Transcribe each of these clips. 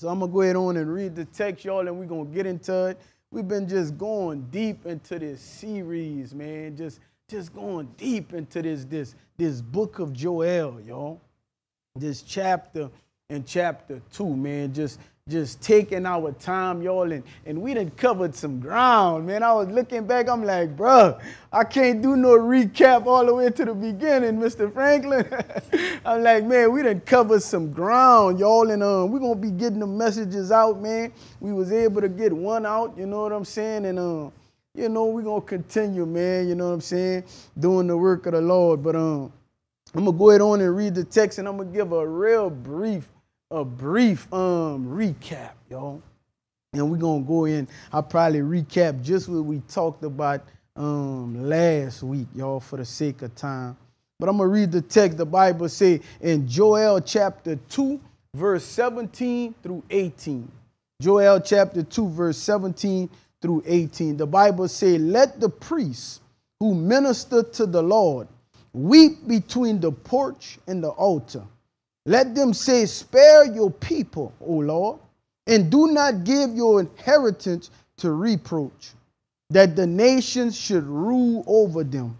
So I'm going to go ahead on and read the text, y'all, and we're going to get into it. We've been just going deep into this series, man. Just, just going deep into this, this, this book of Joel, y'all. This chapter and chapter two, man. Just just taking our time, y'all, and, and we done covered some ground, man. I was looking back, I'm like, bro, I can't do no recap all the way to the beginning, Mr. Franklin. I'm like, man, we done covered some ground, y'all, and um, we're gonna be getting the messages out, man. We was able to get one out, you know what I'm saying? And um, you know, we're gonna continue, man, you know what I'm saying, doing the work of the Lord. But um, I'm gonna go ahead on and read the text, and I'm gonna give a real brief a brief um recap, y'all. And we're gonna go in. I'll probably recap just what we talked about um last week, y'all, for the sake of time. But I'm gonna read the text. The Bible say in Joel chapter 2, verse 17 through 18. Joel chapter 2, verse 17 through 18. The Bible say, Let the priests who minister to the Lord weep between the porch and the altar let them say, Spare your people, O Lord, and do not give your inheritance to reproach, that the nations should rule over them.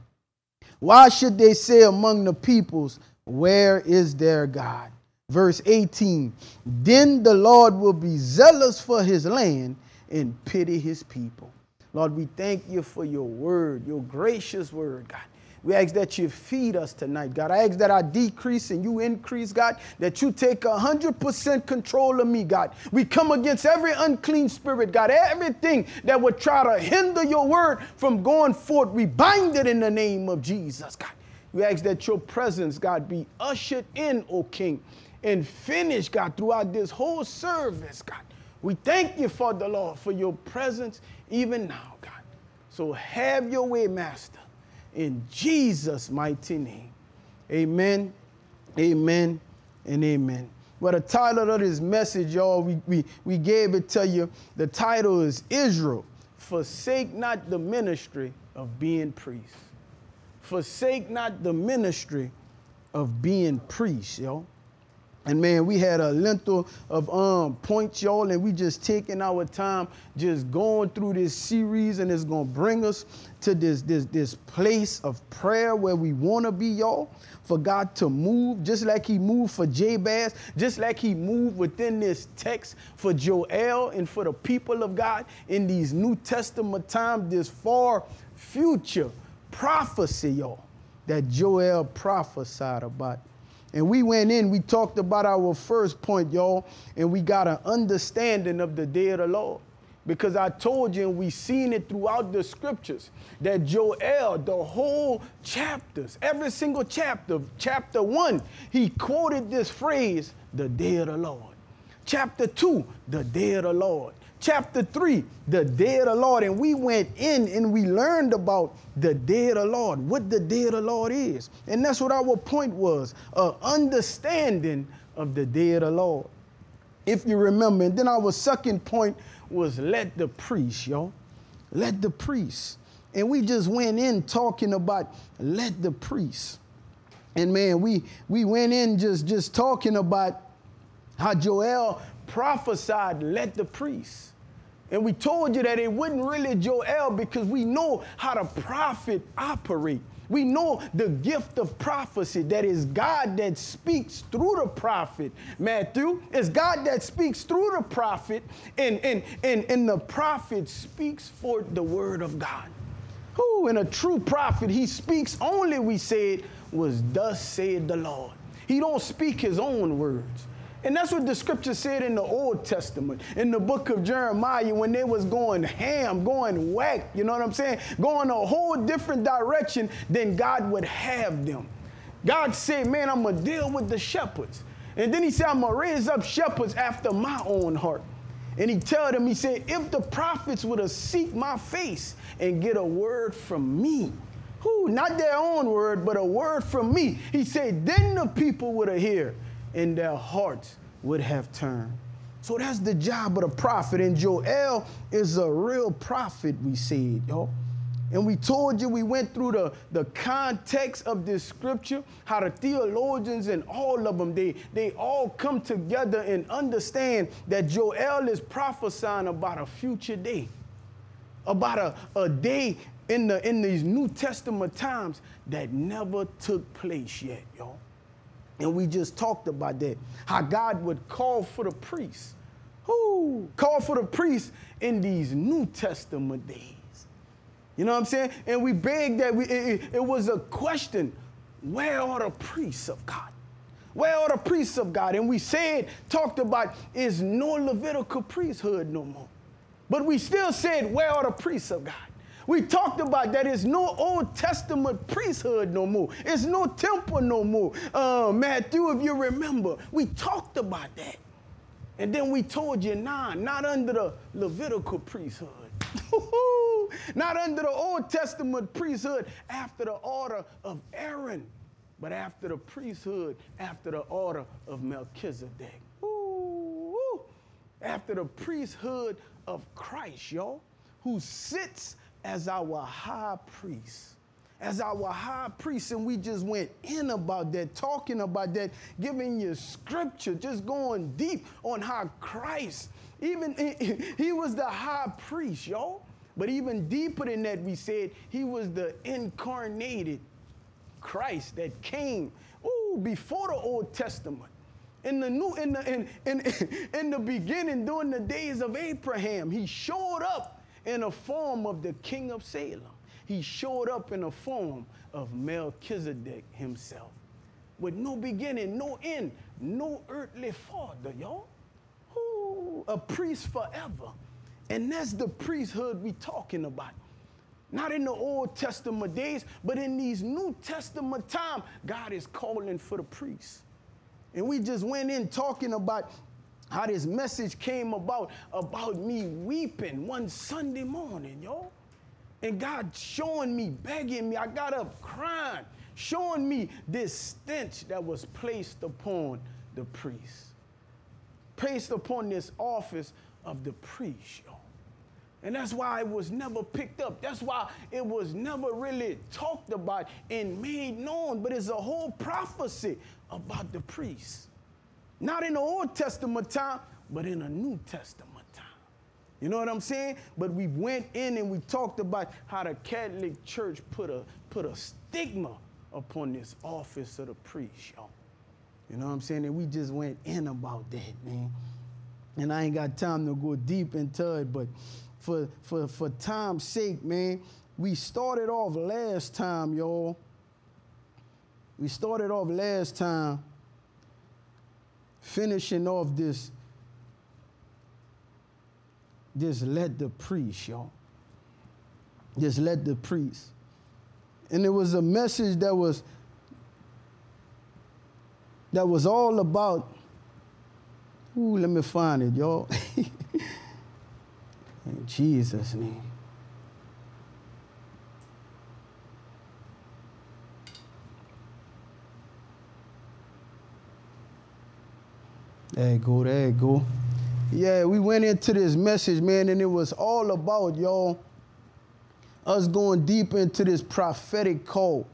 Why should they say among the peoples, Where is their God? Verse 18 Then the Lord will be zealous for his land and pity his people. Lord, we thank you for your word, your gracious word, God. We ask that you feed us tonight, God. I ask that I decrease and you increase, God, that you take 100% control of me, God. We come against every unclean spirit, God, everything that would try to hinder your word from going forth. We bind it in the name of Jesus, God. We ask that your presence, God, be ushered in, O King, and finished, God, throughout this whole service, God. We thank you for the Lord, for your presence even now, God. So have your way, Master in Jesus' mighty name. Amen, amen, and amen. Well, the title of this message, y'all, we, we, we gave it to you. The title is Israel, forsake not the ministry of being priest. Forsake not the ministry of being priest, y'all. And man, we had a length of um, points, y'all, and we just taking our time just going through this series, and it's gonna bring us to this, this, this place of prayer where we wanna be, y'all, for God to move, just like He moved for Jabez, just like He moved within this text for Joel and for the people of God in these New Testament times, this far future prophecy, y'all, that Joel prophesied about. And we went in, we talked about our first point, y'all, and we got an understanding of the day of the Lord. Because I told you, and we seen it throughout the scriptures, that Joel, the whole chapters, every single chapter, chapter one, he quoted this phrase, the day of the Lord. Chapter two, the day of the Lord chapter 3, the day of the Lord. And we went in and we learned about the day of the Lord, what the day of the Lord is. And that's what our point was a understanding of the day of the Lord. If you remember, and then our second point was let the priest, y'all. Let the priest. And we just went in talking about let the priest. And man, we we went in just just talking about how Joel prophesied, let the priest. And we told you that it wasn't really Joel because we know how the prophet operate. We know the gift of prophecy that is God that speaks through the prophet. Matthew, it's God that speaks through the prophet, and, and, and, and the prophet speaks for the word of God. Who, in a true prophet, he speaks only, we said, was thus said the Lord. He don't speak his own words. And that's what the scripture said in the Old Testament, in the book of Jeremiah, when they was going ham, going whack, you know what I'm saying? Going a whole different direction than God would have them. God said, man, I'm going to deal with the shepherds. And then he said, I'm going to raise up shepherds after my own heart. And he told them, he said, if the prophets would have seek my face and get a word from me, who not their own word, but a word from me, he said, then the people would have heard and their hearts would have turned. So that's the job of the prophet. And Joel is a real prophet, we said, y'all. And we told you we went through the, the context of this scripture, how the theologians and all of them, they, they all come together and understand that Joel is prophesying about a future day, about a, a day in, the, in these New Testament times that never took place yet, y'all. And we just talked about that, how God would call for the priests. Who call for the priests in these New Testament days. You know what I'm saying? And we begged that we, it, it was a question where are the priests of God? Where are the priests of God? And we said, talked about, is no Levitical priesthood no more. But we still said, where are the priests of God? We talked about that it's no Old Testament priesthood no more. It's no temple no more. Uh, Matthew, if you remember, we talked about that. And then we told you, nah, not under the Levitical priesthood. not under the Old Testament priesthood after the order of Aaron, but after the priesthood, after the order of Melchizedek. Ooh, after the priesthood of Christ, y'all, who sits as our high priest. As our high priest, and we just went in about that, talking about that, giving you scripture, just going deep on how Christ, even he was the high priest, y'all. But even deeper than that, we said he was the incarnated Christ that came ooh, before the Old Testament. In the new, in the in, in, in the beginning, during the days of Abraham, he showed up in a form of the king of Salem. He showed up in a form of Melchizedek himself. With no beginning, no end, no earthly father, y'all. A priest forever and that's the priesthood we talking about. Not in the Old Testament days, but in these New Testament time, God is calling for the priests. And we just went in talking about how this message came about, about me weeping one Sunday morning, y'all. And God showing me, begging me. I got up crying, showing me this stench that was placed upon the priest, placed upon this office of the priest, y'all. And that's why it was never picked up. That's why it was never really talked about and made known. But it's a whole prophecy about the priests. Not in the Old Testament time, but in the New Testament time. You know what I'm saying? But we went in and we talked about how the Catholic Church put a, put a stigma upon this office of the priest, y'all. You know what I'm saying? And we just went in about that, man. And I ain't got time to go deep into it, but for, for, for time's sake, man, we started off last time, y'all. We started off last time finishing off this, this let the priest, y'all. Just let the priest. And it was a message that was that was all about, ooh, let me find it, y'all. In Jesus' name. There go, there go. Yeah, we went into this message, man, and it was all about, y'all, us going deep into this prophetic call.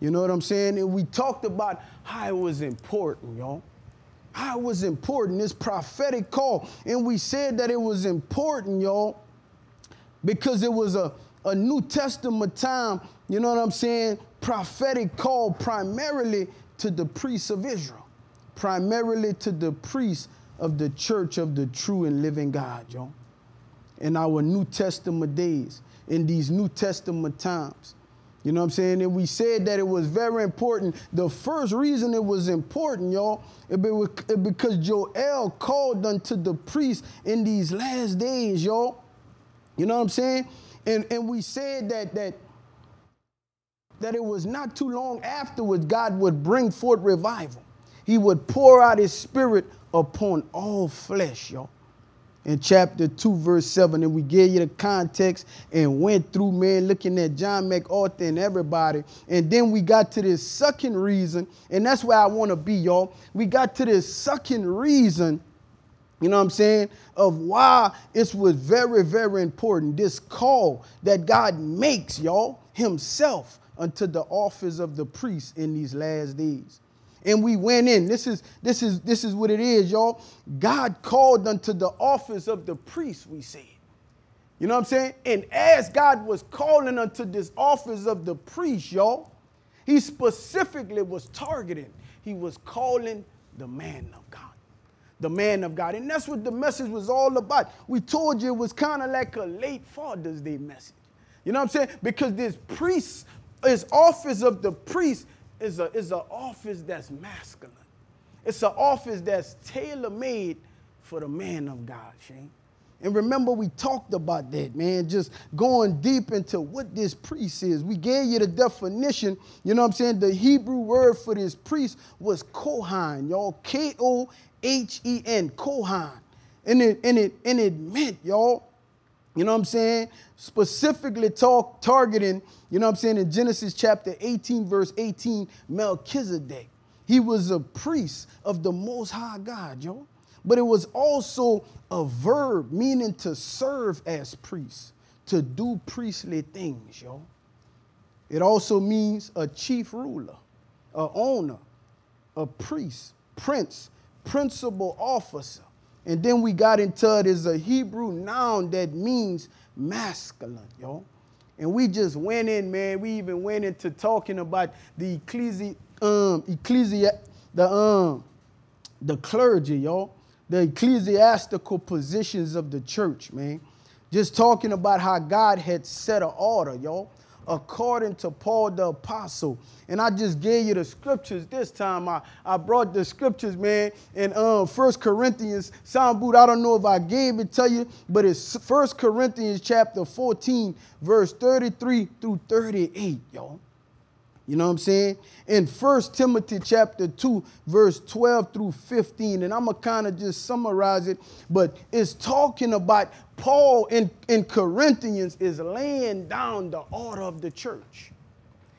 You know what I'm saying? And we talked about how it was important, y'all how it was important, this prophetic call. And we said that it was important, y'all, because it was a, a New Testament time, you know what I'm saying? Prophetic call primarily to the priests of Israel, primarily to the priests of the church of the true and living God, y'all. In our New Testament days, in these New Testament times. You know what I'm saying? And we said that it was very important. The first reason it was important, y'all, it be because Joel called unto the priests in these last days, y'all. You know what I'm saying? And, and we said that that that it was not too long afterwards God would bring forth revival. He would pour out his spirit upon all flesh, y'all in chapter 2, verse 7. And we gave you the context and went through, man, looking at John MacArthur and everybody. And then we got to this second reason, and that's where I want to be, y'all. We got to this second reason you know what I'm saying, of why it was very, very important. This call that God makes, y'all, himself unto the office of the priest in these last days. And we went in. This is this is this is what it is, y'all. God called unto the office of the priest, we said. You know what I'm saying? And as God was calling unto this office of the priest, y'all, he specifically was targeting. He was calling the man of God the man of God. And that's what the message was all about. We told you it was kind of like a late Father's Day message. You know what I'm saying? Because this priest, his office of the priest is a is an office that's masculine. It's an office that's tailor-made for the man of God, Shane. And remember, we talked about that, man, just going deep into what this priest is. We gave you the definition, you know what I'm saying? The Hebrew word for this priest was Kohan, y'all. K O H E N, Kohan. And it, and, it, and it meant, y'all, you know what I'm saying? Specifically talk, targeting, you know what I'm saying, in Genesis chapter 18, verse 18, Melchizedek. He was a priest of the Most High God, y'all. But it was also a verb meaning to serve as priest, to do priestly things, y'all. It also means a chief ruler, a owner, a priest, prince, principal officer. And then we got into it as a Hebrew noun that means masculine, yo. And we just went in, man. We even went into talking about the ecclesi- um, ecclesia, the um, the clergy, yo, the ecclesiastical positions of the church, man. Just talking about how God had set an order, yo according to Paul the Apostle. And I just gave you the scriptures this time. I, I brought the scriptures, man, in um, 1 Corinthians. Sound boot, I don't know if I gave it to you, but it's 1 Corinthians chapter 14, verse 33 through 38, y'all. You know what I'm saying? In 1 Timothy chapter 2, verse 12 through 15, and I'm to kind of just summarize it, but it's talking about Paul in, in Corinthians is laying down the order of the church.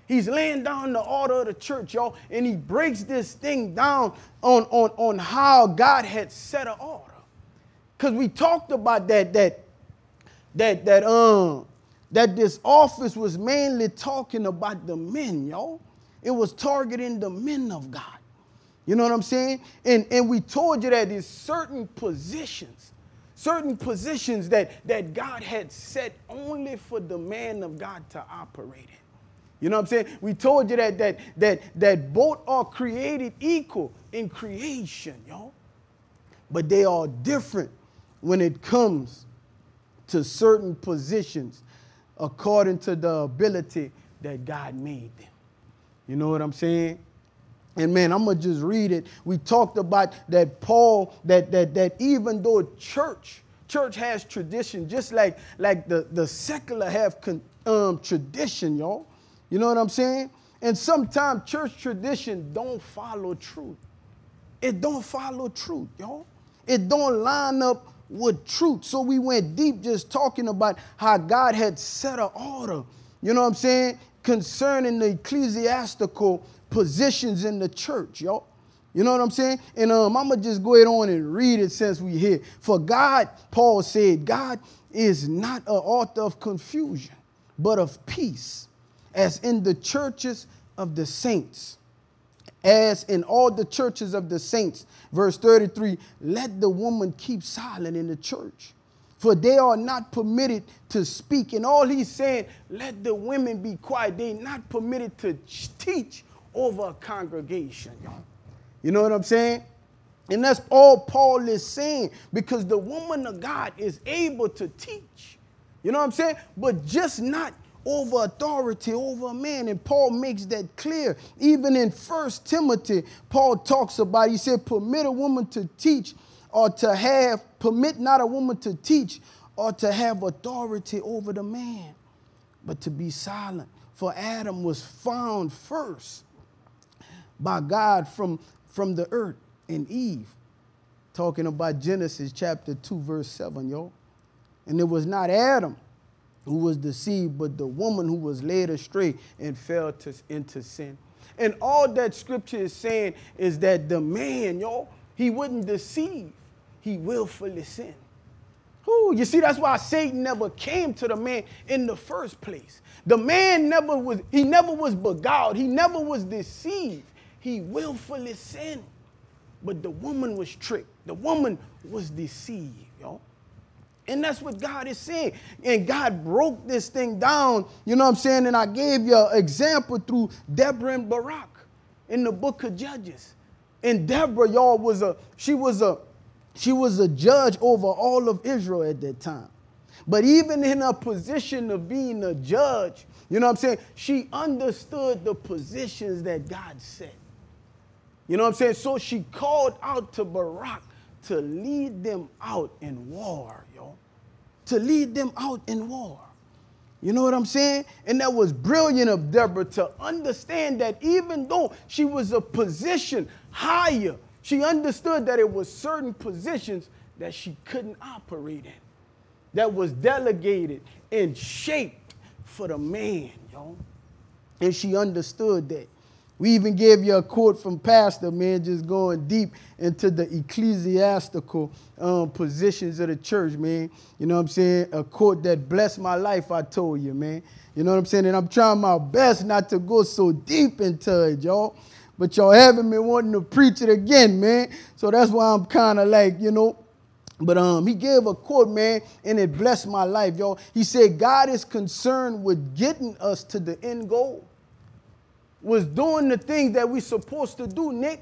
He's laying down the order of the church, y'all, and he breaks this thing down on, on, on how God had set an order. Because we talked about that, that, that, that, um, that this office was mainly talking about the men, y'all. It was targeting the men of God. You know what I'm saying? And, and we told you that there's certain positions, certain positions that, that God had set only for the man of God to operate in. You know what I'm saying? We told you that that that that both are created equal in creation, y'all. But they are different when it comes to certain positions according to the ability that God made them. You know what I'm saying? And man, I'm gonna just read it. We talked about that Paul, that that that even though church, church has tradition, just like like the, the secular have con, um, tradition, y'all. You know what I'm saying? And sometimes church tradition don't follow truth. It don't follow truth, y'all. It don't line up with truth. So we went deep just talking about how God had set an order, you know what I'm saying, concerning the ecclesiastical positions in the church, y'all. You know what I'm saying? And um, I'm going to just go ahead on and read it since we here. For God, Paul said, God is not an author of confusion, but of peace, as in the churches of the saints as in all the churches of the saints. Verse 33 let the woman keep silent in the church, for they are not permitted to speak. And all he's saying, let the women be quiet. They're not permitted to teach over a congregation, y'all. You know what I'm saying? And that's all Paul is saying because the woman of God is able to teach. You know what I'm saying? But just not over authority over a man. And Paul makes that clear. Even in First Timothy, Paul talks about, he said, permit a woman to teach or to have, permit not a woman to teach or to have authority over the man, but to be silent. For Adam was found first by God from, from the earth and Eve. Talking about Genesis chapter 2, verse 7, yo. And it was not Adam who was deceived, but the woman who was led astray and fell to, into sin. And all that scripture is saying is that the man, y'all, he wouldn't deceive. he willfully sinned. Ooh, you see, that's why Satan never came to the man in the first place. The man never was, he never was beguiled, he never was deceived. He willfully sinned. But the woman was tricked. The woman was deceived. And that's what God is saying. And God broke this thing down, you know what I'm saying? And I gave you an example through Deborah and Barak in the book of Judges. And Deborah, y'all, was a, she was a, she was a judge over all of Israel at that time. But even in a position of being a judge, you know what I'm saying? She understood the positions that God set. You know what I'm saying? So she called out to Barak to lead them out in war, yo. To lead them out in war. You know what I'm saying? And that was brilliant of Deborah to understand that even though she was a position higher, she understood that it was certain positions that she couldn't operate in, that was delegated and shaped for the man, yo. And she understood that. We even gave you a quote from Pastor, man, just going deep into the ecclesiastical um, positions of the church, man. You know what I'm saying? A quote that blessed my life, I told you, man. You know what I'm saying? And I'm trying my best not to go so deep into it, y'all. But y'all haven't been wanting to preach it again, man. So that's why I'm kind of like, you know, but um, he gave a quote, man, and it blessed my life, y'all. He said, God is concerned with getting us to the end goal was doing the things that we supposed to do, Nick.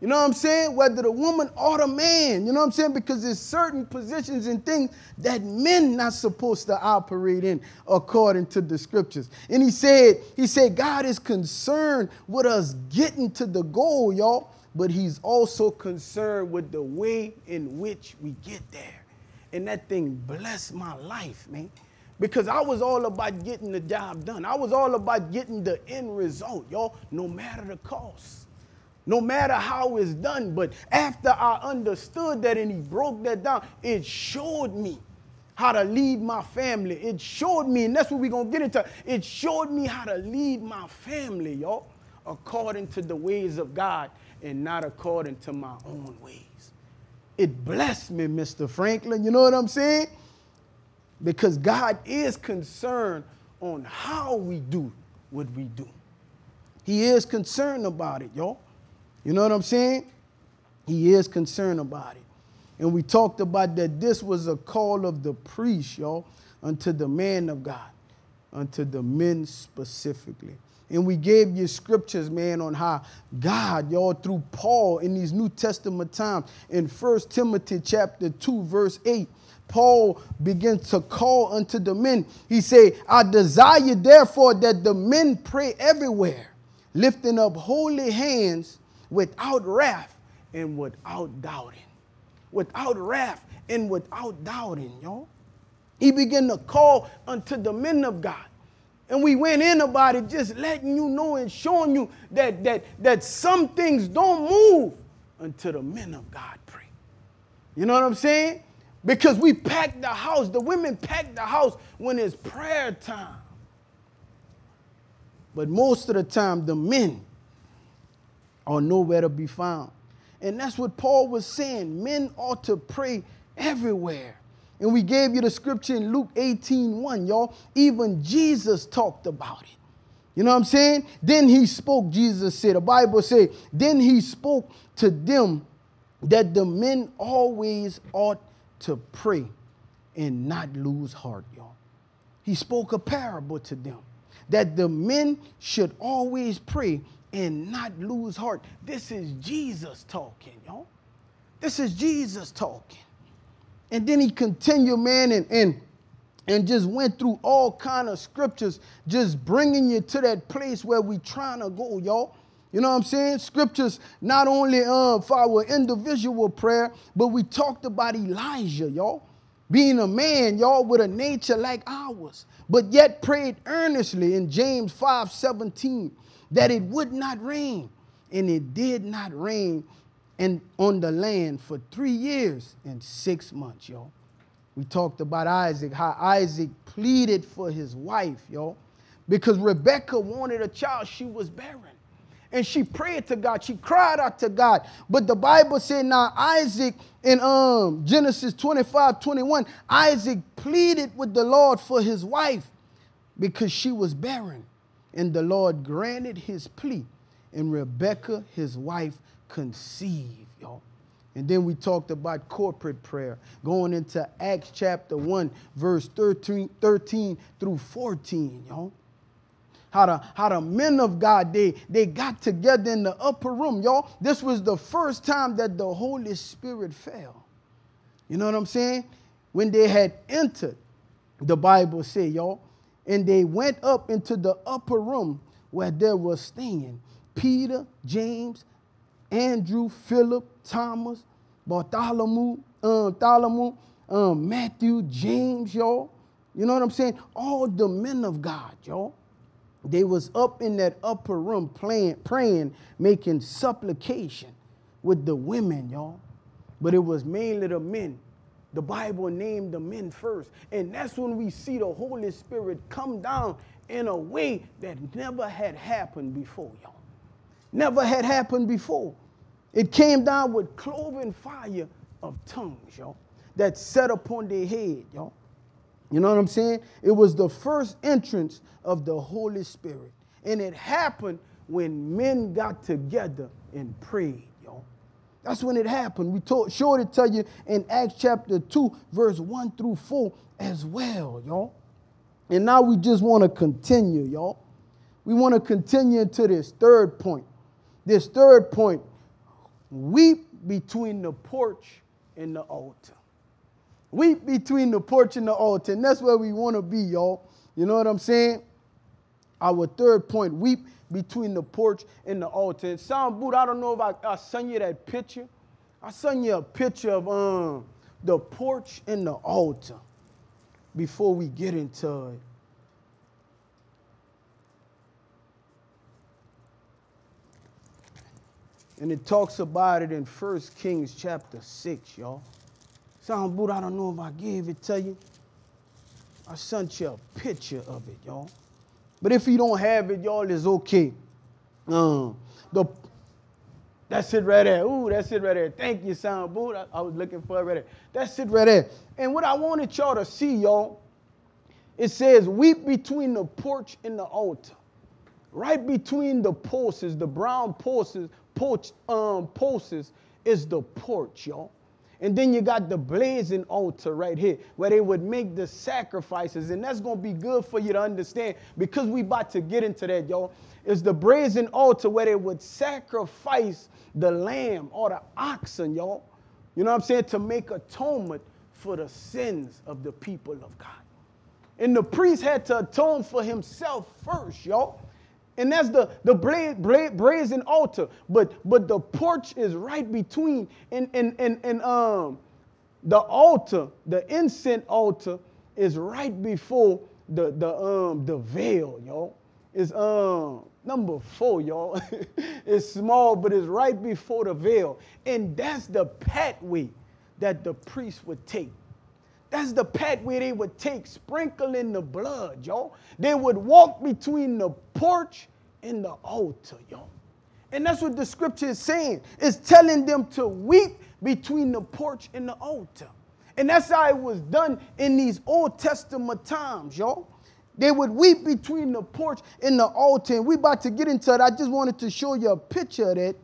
You know what I'm saying? Whether the woman or the man, you know what I'm saying? Because there's certain positions and things that men not supposed to operate in according to the scriptures. And he said, he said, God is concerned with us getting to the goal, y'all, but he's also concerned with the way in which we get there. And that thing blessed my life, man because I was all about getting the job done. I was all about getting the end result, y'all, no matter the cost, no matter how it's done. But after I understood that and he broke that down, it showed me how to lead my family. It showed me, and that's what we're going to get into. It showed me how to lead my family, y'all, according to the ways of God and not according to my own ways. It blessed me, Mr. Franklin. You know what I'm saying? Because God is concerned on how we do what we do. He is concerned about it, y'all. You know what I'm saying? He is concerned about it. And we talked about that this was a call of the priest, y'all, unto the man of God, unto the men specifically. And we gave you scriptures, man, on how God, y'all, through Paul in these New Testament times, in 1 Timothy chapter 2, verse 8, Paul begins to call unto the men. He say, I desire therefore that the men pray everywhere, lifting up holy hands without wrath and without doubting. Without wrath and without doubting, y'all. He began to call unto the men of God. And we went in about it, just letting you know and showing you that, that, that some things don't move until the men of God pray. You know what I'm saying? Because we pack the house. The women pack the house when it's prayer time. But most of the time, the men are nowhere to be found. And that's what Paul was saying. Men ought to pray everywhere. And we gave you the scripture in Luke 18 1, y'all. Even Jesus talked about it. You know what I'm saying? Then he spoke, Jesus said, the Bible say, then he spoke to them that the men always ought to pray and not lose heart, y'all. He spoke a parable to them that the men should always pray and not lose heart. This is Jesus talking, y'all. This is Jesus talking. And then he continued, man, and, and, and just went through all kind of scriptures, just bringing you to that place where we trying to go, y'all. You know what I'm saying? Scriptures not only uh, for our individual prayer, but we talked about Elijah, y'all. Being a man, y'all, with a nature like ours, but yet prayed earnestly in James 5 17 that it would not rain. And it did not rain in, on the land for three years and six months, y'all. We talked about Isaac, how Isaac pleaded for his wife, y'all, because Rebecca wanted a child, she was barren. And she prayed to God. She cried out to God. But the Bible said now Isaac in um, Genesis 25, 21, Isaac pleaded with the Lord for his wife because she was barren. And the Lord granted his plea. And Rebekah, his wife, conceived, y'all. And then we talked about corporate prayer, going into Acts chapter 1, verse 13, 13 through 14, y'all. How the, how the men of God, they, they got together in the upper room, y'all. This was the first time that the Holy Spirit fell. You know what I'm saying? When they had entered, the Bible say, y'all, and they went up into the upper room where there was staying Peter, James, Andrew, Philip, Thomas, Bartholomew, um, Bartholomew, um, Matthew, James, y'all. You know what I'm saying? All the men of God, y'all. They was up in that upper room playing, praying, making supplication with the women, y'all. But it was mainly the men. The Bible named the men first. And that's when we see the Holy Spirit come down in a way that never had happened before, y'all. Never had happened before. It came down with cloven fire of tongues, y'all, that set upon their head, y'all. You know what I'm saying? It was the first entrance of the Holy Spirit. And it happened when men got together and prayed, y'all. That's when it happened. We told, sure to tell you in Acts chapter 2, verse 1 through 4 as well, y'all. And now we just want to continue, y'all. We want to continue to this third point. This third point weep between the porch and the altar. Weep between the porch and the altar. And that's where we want to be, y'all. You know what I'm saying? Our third point weep between the porch and the altar. And Sound Boot, I don't know if I, I sent you that picture. I sent you a picture of um, the porch and the altar before we get into it. And it talks about it in 1 Kings chapter 6, y'all. Sound Buddha, I don't know if I gave it to you. I sent you a picture of it, y'all. But if you don't have it, y'all, it's okay. Um, the that's it right there. Ooh, that's it right there. Thank you, Sound Buddha. I, I was looking for it right there. That's it right there. And what I wanted y'all to see, y'all, it says, weep between the porch and the altar. Right between the pulses, the brown pulses, porch, um, posts is the porch, y'all. And then you got the brazen altar right here where they would make the sacrifices. And that's going to be good for you to understand because we about to get into that, y'all. Is the brazen altar where they would sacrifice the lamb or the oxen, y'all. You know what I'm saying? To make atonement for the sins of the people of God. And the priest had to atone for himself first, y'all. And that's the, the brazen altar. But but the porch is right between and and and, and um the altar, the incense altar is right before the the um the veil, y'all. It's um number four, y'all. it's small, but it's right before the veil. And that's the pathway that the priest would take that's the pathway they would take, sprinkling the blood, y'all. They would walk between the porch and the altar, y'all. And that's what the scripture is saying. It's telling them to weep between the porch and the altar. And that's how it was done in these Old Testament times, y'all. They would weep between the porch and the altar. And we about to get into it. I just wanted to show you a picture of that.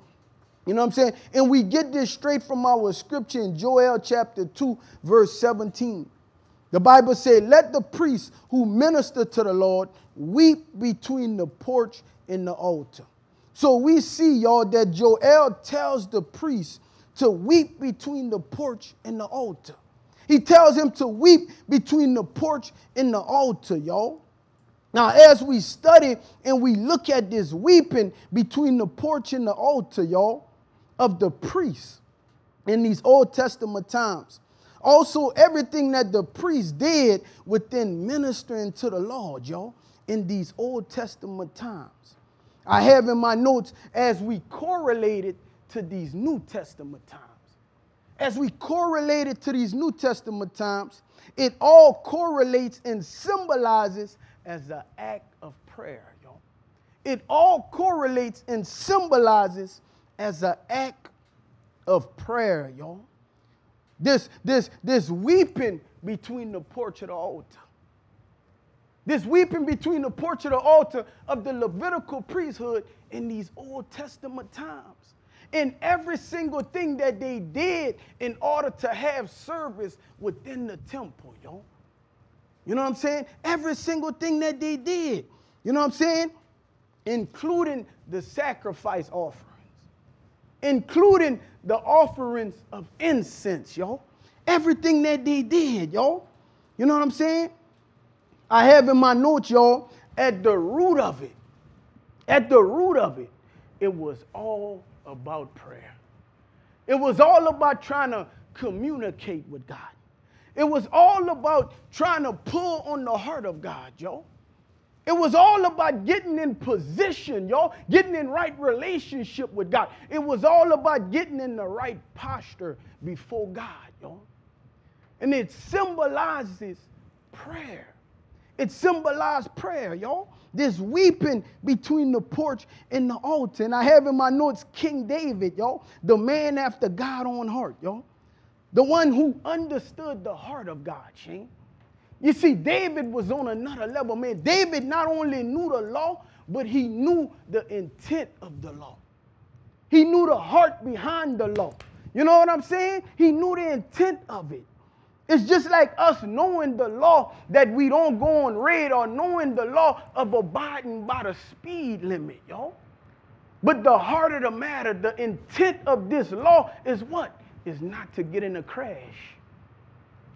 You know what I'm saying? And we get this straight from our scripture in Joel chapter 2, verse 17. The Bible said, Let the priests who minister to the Lord weep between the porch and the altar. So we see, y'all, that Joel tells the priest to weep between the porch and the altar. He tells him to weep between the porch and the altar, y'all. Now, as we study and we look at this weeping between the porch and the altar, y'all, of the priests in these Old Testament times. Also, everything that the priest did within ministering to the Lord, y'all, in these Old Testament times. I have in my notes as we correlated to these New Testament times. As we correlated to these New Testament times, it all correlates and symbolizes as an act of prayer, y'all. it all correlates and symbolizes as an act of prayer, y'all. This, this, this weeping between the porch of the altar. This weeping between the porch of the altar of the Levitical priesthood in these Old Testament times. In every single thing that they did in order to have service within the temple, y'all. You know what I'm saying? Every single thing that they did. You know what I'm saying? Including the sacrifice offerings, including the offerings of incense, y'all. Everything that they did, y'all. You know what I'm saying? I have in my notes, y'all, at the root of it, at the root of it, it was all about prayer. It was all about trying to communicate with God. It was all about trying to pull on the heart of God, y'all. It was all about getting in position, y'all, getting in right relationship with God. It was all about getting in the right posture before God, y'all. And it symbolizes prayer. It symbolized prayer, y'all. This weeping between the porch and the altar. And I have in my notes King David, y'all, the man after God on heart, y'all. The one who understood the heart of God, Shane. You see, David was on another level, man. David not only knew the law, but he knew the intent of the law. He knew the heart behind the law. You know what I'm saying? He knew the intent of it. It's just like us knowing the law that we don't go on red or knowing the law of abiding by the speed limit, y'all. But the heart of the matter, the intent of this law is what? Is not to get in a crash.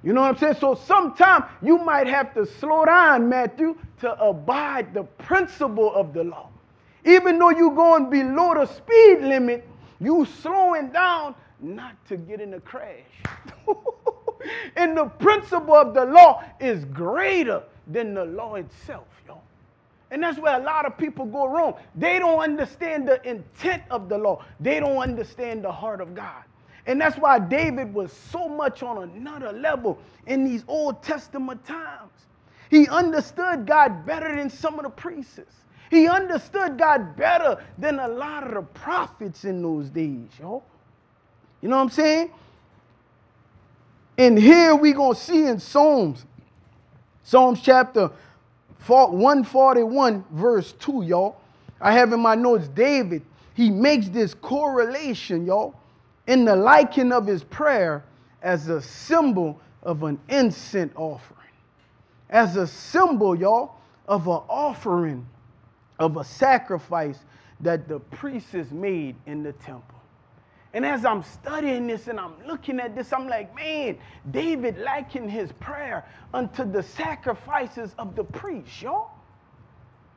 You know what I'm saying? So sometimes you might have to slow down, Matthew, to abide the principle of the law. Even though you're going below the speed limit, you slowing down not to get in a crash. and the principle of the law is greater than the law itself, y'all. And that's where a lot of people go wrong. They don't understand the intent of the law, they don't understand the heart of God. And that's why David was so much on another level in these Old Testament times. He understood God better than some of the priests. He understood God better than a lot of the prophets in those days, y'all. You know what I'm saying? And here we going to see in Psalms, Psalms chapter 141, verse 2, y'all. I have in my notes, David, he makes this correlation, y'all, in the liking of his prayer as a symbol of an incense offering. As a symbol, y'all, of an offering, of a sacrifice that the priest priests made in the temple. And as I'm studying this and I'm looking at this, I'm like, man, David likened his prayer unto the sacrifices of the priest, y'all.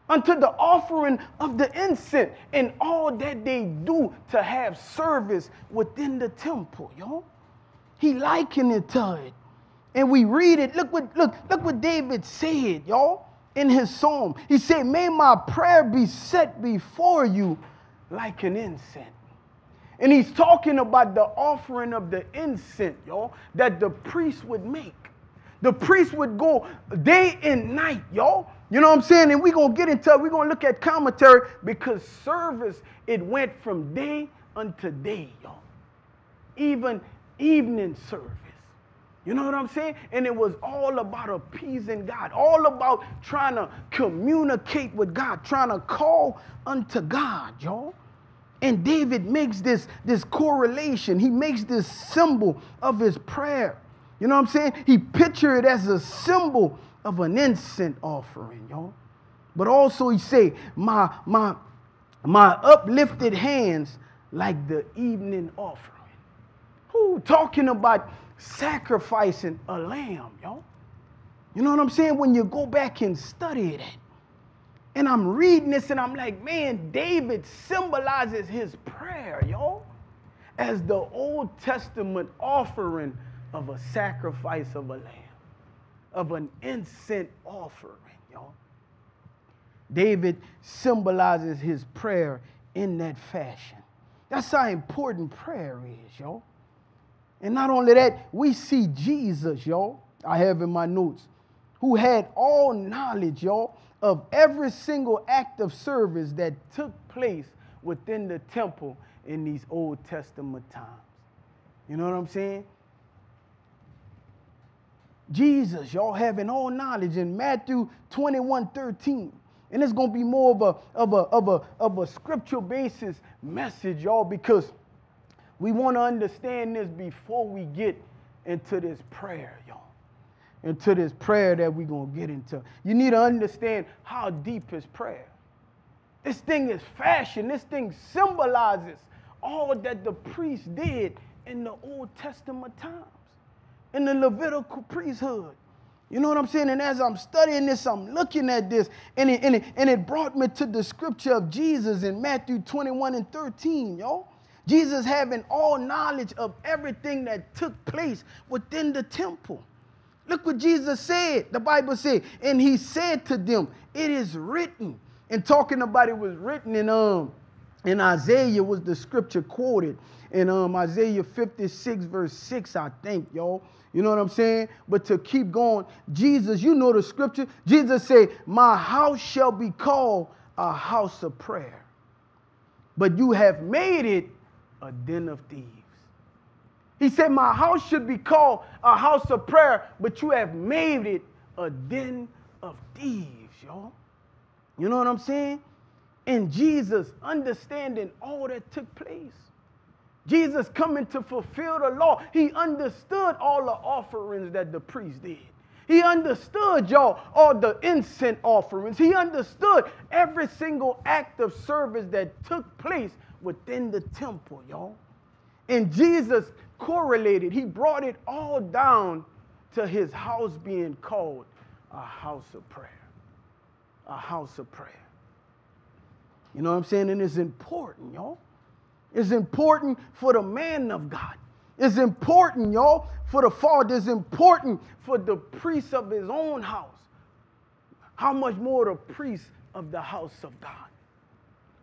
Unto the offering of the incense and all that they do to have service within the temple, y'all. He likened it to it. And we read it. Look what look, look what David said, y'all, in his psalm. He said, May my prayer be set before you like an incense and he's talking about the offering of the incense, y'all, that the priest would make. The priest would go day and night, y'all. You know what I'm saying? And we're going to get into it. We're going to look at commentary because service, it went from day unto day, y'all. Even evening service. You know what I'm saying? And it was all about appeasing God, all about trying to communicate with God, trying to call unto God, y'all. And David makes this, this correlation. He makes this symbol of his prayer. You know what I'm saying? He pictured it as a symbol of an incense offering, y'all. But also he say, my, my, my uplifted hands like the evening offering. Who talking about sacrificing a lamb, y'all? You know what I'm saying? When you go back and study it, and I'm reading this and I'm like, man, David symbolizes his prayer, y'all, as the Old Testament offering of a sacrifice of a lamb, of an incense offering, y'all. David symbolizes his prayer in that fashion. That's how important prayer is, y'all. And not only that, we see Jesus, y'all. I have in my notes, who had all knowledge, y'all, of every single act of service that took place within the temple in these Old Testament times. You know what I'm saying? Jesus, y'all having all knowledge in Matthew 21 13. And it's going to be more of a, of a, of a, of a scriptural basis message, y'all, because we want to understand this before we get into this prayer, y'all. Into this prayer that we're going to get into. You need to understand how deep is prayer. This thing is fashion. This thing symbolizes all that the priest did in the Old Testament times, in the Levitical priesthood. You know what I'm saying? And as I'm studying this, I'm looking at this, and it, and it, and it brought me to the scripture of Jesus in Matthew 21 and 13, y'all. Jesus having all knowledge of everything that took place within the temple. Look what Jesus said. The Bible said, and he said to them, It is written. And talking about it was written in um in Isaiah was the scripture quoted in um Isaiah 56, verse 6, I think, y'all. You know what I'm saying? But to keep going, Jesus, you know the scripture. Jesus said, My house shall be called a house of prayer. But you have made it a den of thieves. He said, My house should be called a house of prayer, but you have made it a den of thieves, y'all. You know what I'm saying? And Jesus understanding all that took place. Jesus coming to fulfill the law. He understood all the offerings that the priest did. He understood, y'all, all the incense offerings. He understood every single act of service that took place within the temple, y'all. And Jesus correlated, he brought it all down to his house being called a house of prayer. A house of prayer. You know what I'm saying? And it's important, y'all. It's important for the man of God. It's important, y'all, for the father. It's important for the priest of his own house. How much more the priest of the house of God,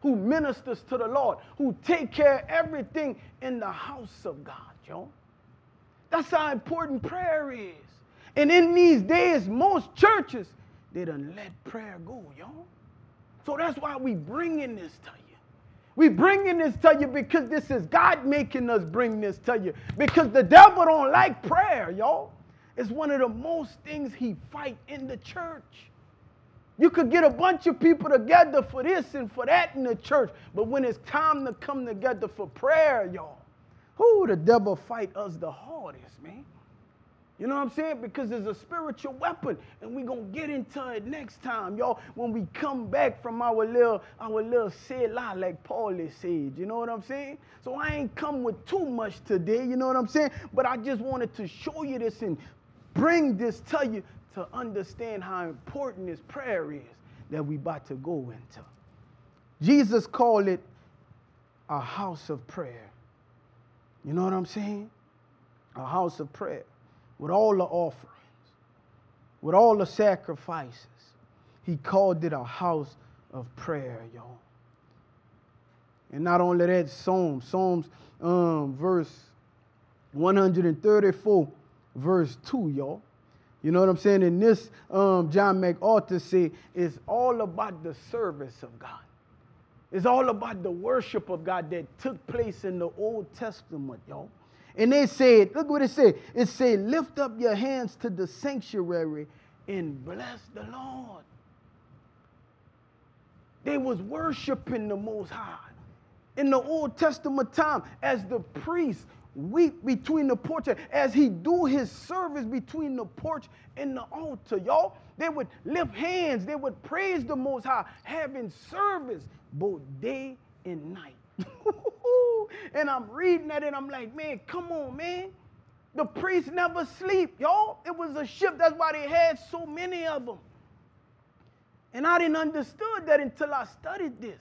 who ministers to the Lord, who take care of everything in the house of God, y'all. That's how important prayer is. And in these days, most churches, they done let prayer go, y'all. So that's why we bringing this to you. We bringing this to you because this is God making us bring this to you. Because the devil don't like prayer, y'all. It's one of the most things he fight in the church. You could get a bunch of people together for this and for that in the church, but when it's time to come together for prayer, y'all, who the devil fight us the hardest, man? You know what I'm saying? Because it's a spiritual weapon, and we're gonna get into it next time, y'all. When we come back from our little our little selah, like Paul is said. You know what I'm saying? So I ain't come with too much today, you know what I'm saying? But I just wanted to show you this and bring this to you to understand how important this prayer is that we about to go into. Jesus called it a house of prayer. You know what I'm saying? A house of prayer with all the offerings, with all the sacrifices. He called it a house of prayer, y'all. And not only that, Psalms, Psalms um, verse 134, verse 2, y'all. You know what I'm saying? And this, um, John MacArthur say, is all about the service of God. It's all about the worship of God that took place in the Old Testament, y'all. And they said, look what it said. It said, lift up your hands to the sanctuary and bless the Lord. They was worshiping the Most High. In the Old Testament time, as the priest weep between the porch, as he do his service between the porch and the altar, y'all, they would lift hands, they would praise the Most High, having service both day and night. and I'm reading that and I'm like, man, come on, man. The priests never sleep, y'all. It was a ship. That's why they had so many of them. And I didn't understood that until I studied this,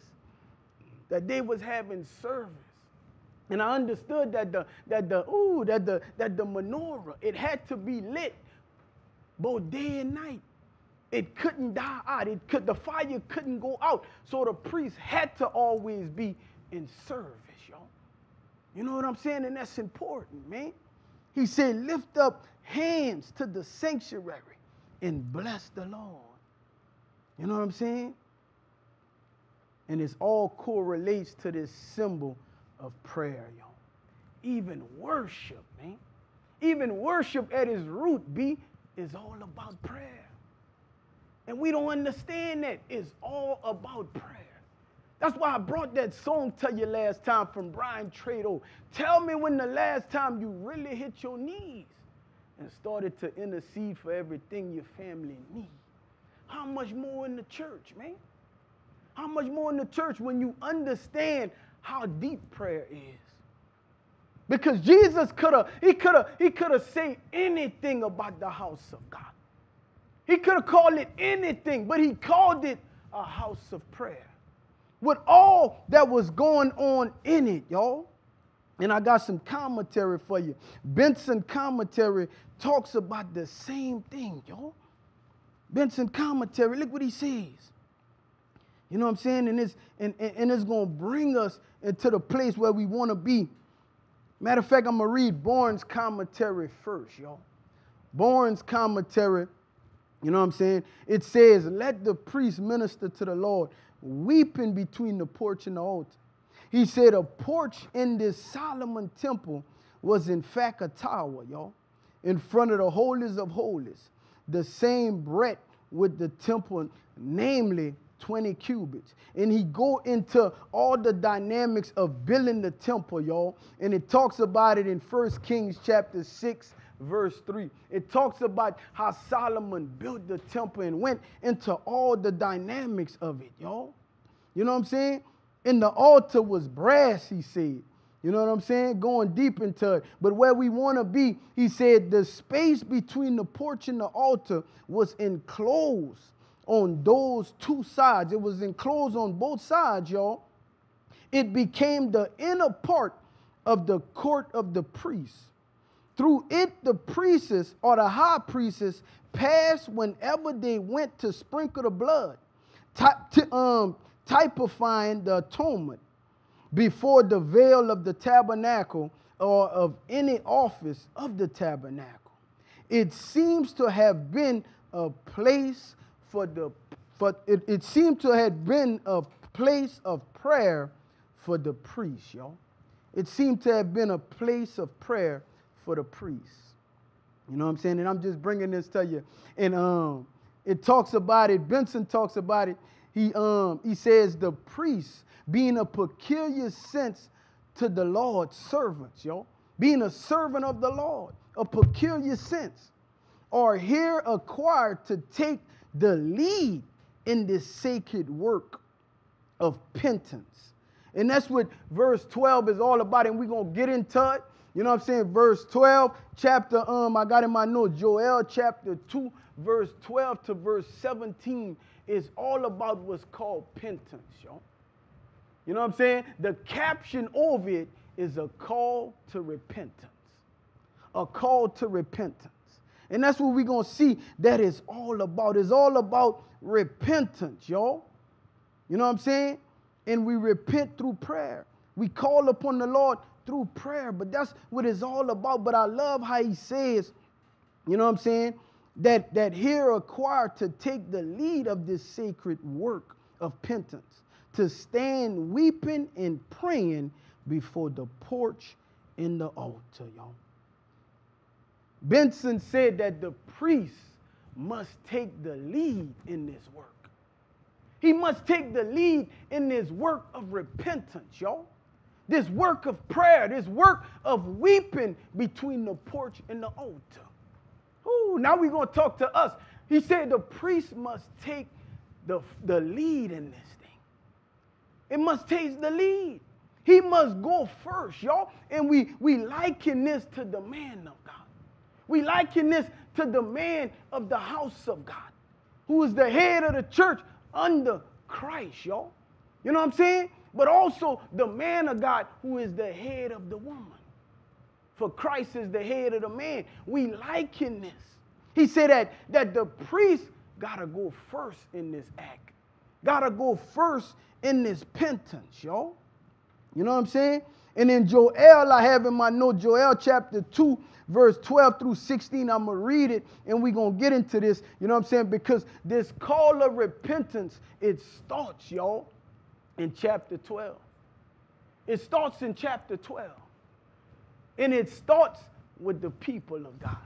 that they was having service. And I understood that the that the ooh that the that the menorah it had to be lit both day and night. It couldn't die out. It could the fire couldn't go out. So the priest had to always be in service, y'all. You know what I'm saying? And that's important, man. He said, lift up hands to the sanctuary and bless the Lord. You know what I'm saying? And it's all correlates to this symbol of prayer, y'all. Even worship, man. Even worship at its root, B, is all about prayer. And we don't understand that. It's all about prayer. That's why I brought that song to you last time from Brian Trado. Tell me when the last time you really hit your knees and started to intercede for everything your family needs. How much more in the church, man? How much more in the church when you understand how deep prayer is? Because Jesus could have, he could have, he could have said anything about the house of God. He could have called it anything, but he called it a house of prayer. With all that was going on in it, y'all. And I got some commentary for you. Benson commentary talks about the same thing, y'all. Benson commentary, look what he says. You know what I'm saying? And it's, and, and it's going to bring us into the place where we want to be. Matter of fact, I'm going to read Barnes' commentary first, y'all. Barnes' commentary, you know what I'm saying? It says, Let the priest minister to the Lord, weeping between the porch and the altar. He said, A porch in this Solomon temple was in fact a tower, y'all, in front of the holies of holies, the same breadth with the temple, namely 20 cubits. And he go into all the dynamics of building the temple, y'all. And it talks about it in First Kings chapter 6, verse 3. It talks about how Solomon built the temple and went into all the dynamics of it, y'all. You know what I'm saying? And the altar was brass, he said. You know what I'm saying? Going deep into it. But where we want to be, he said the space between the porch and the altar was enclosed on those two sides. It was enclosed on both sides, y'all. It became the inner part of the court of the priests. Through it, the priests or the high priests passed whenever they went to sprinkle the blood, um, typifying the atonement before the veil of the tabernacle or of any office of the tabernacle. It seems to have been a place for the for it, it seemed to have been a place of prayer for the priest, y'all. It seemed to have been a place of prayer for the priests. You know what I'm saying? And I'm just bringing this to you. And um, it talks about it. Benson talks about it. He um he says the priest being a peculiar sense to the Lord's servants, y'all. Being a servant of the Lord, a peculiar sense, are here acquired to take the lead in this sacred work of penance. And that's what verse 12 is all about. And we're going to get into it. You know what I'm saying? Verse 12, chapter, um, I got in my notes, Joel chapter 2, verse 12 to verse 17 is all about what's called penance, y'all. You know what I'm saying? The caption of it is a call to repentance. A call to repentance. And that's what we're going to see that is all about. It's all about repentance, y'all. You know what I'm saying? And we repent through prayer. We call upon the Lord through prayer, but that's what it's all about. But I love how he says, you know what I'm saying? That, that here acquired to take the lead of this sacred work of penance, to stand weeping and praying before the porch in the altar, y'all. Benson said that the priest must take the lead in this work. He must take the lead in this work of repentance, y'all. This work of prayer, this work of weeping between the porch and the altar. Ooh, now we're going to talk to us. He said the priest must take the, the lead in this thing. It must take the lead. He must go first, y'all. And we, we liken this to the man of God. We liken this to the man of the house of God, who is the head of the church under Christ, y'all. You know what I'm saying? But also the man of God who is the head of the woman. For Christ is the head of the man. We liken this. He said that, that the priest gotta go first in this act. Gotta go first in this penance, y'all. You know what I'm saying? And in Joel, I have in my note, Joel chapter 2, verse 12 through 16. I'm going to read it and we're going to get into this. You know what I'm saying? Because this call of repentance, it starts, y'all, in chapter 12. It starts in chapter 12. And it starts with the people of God.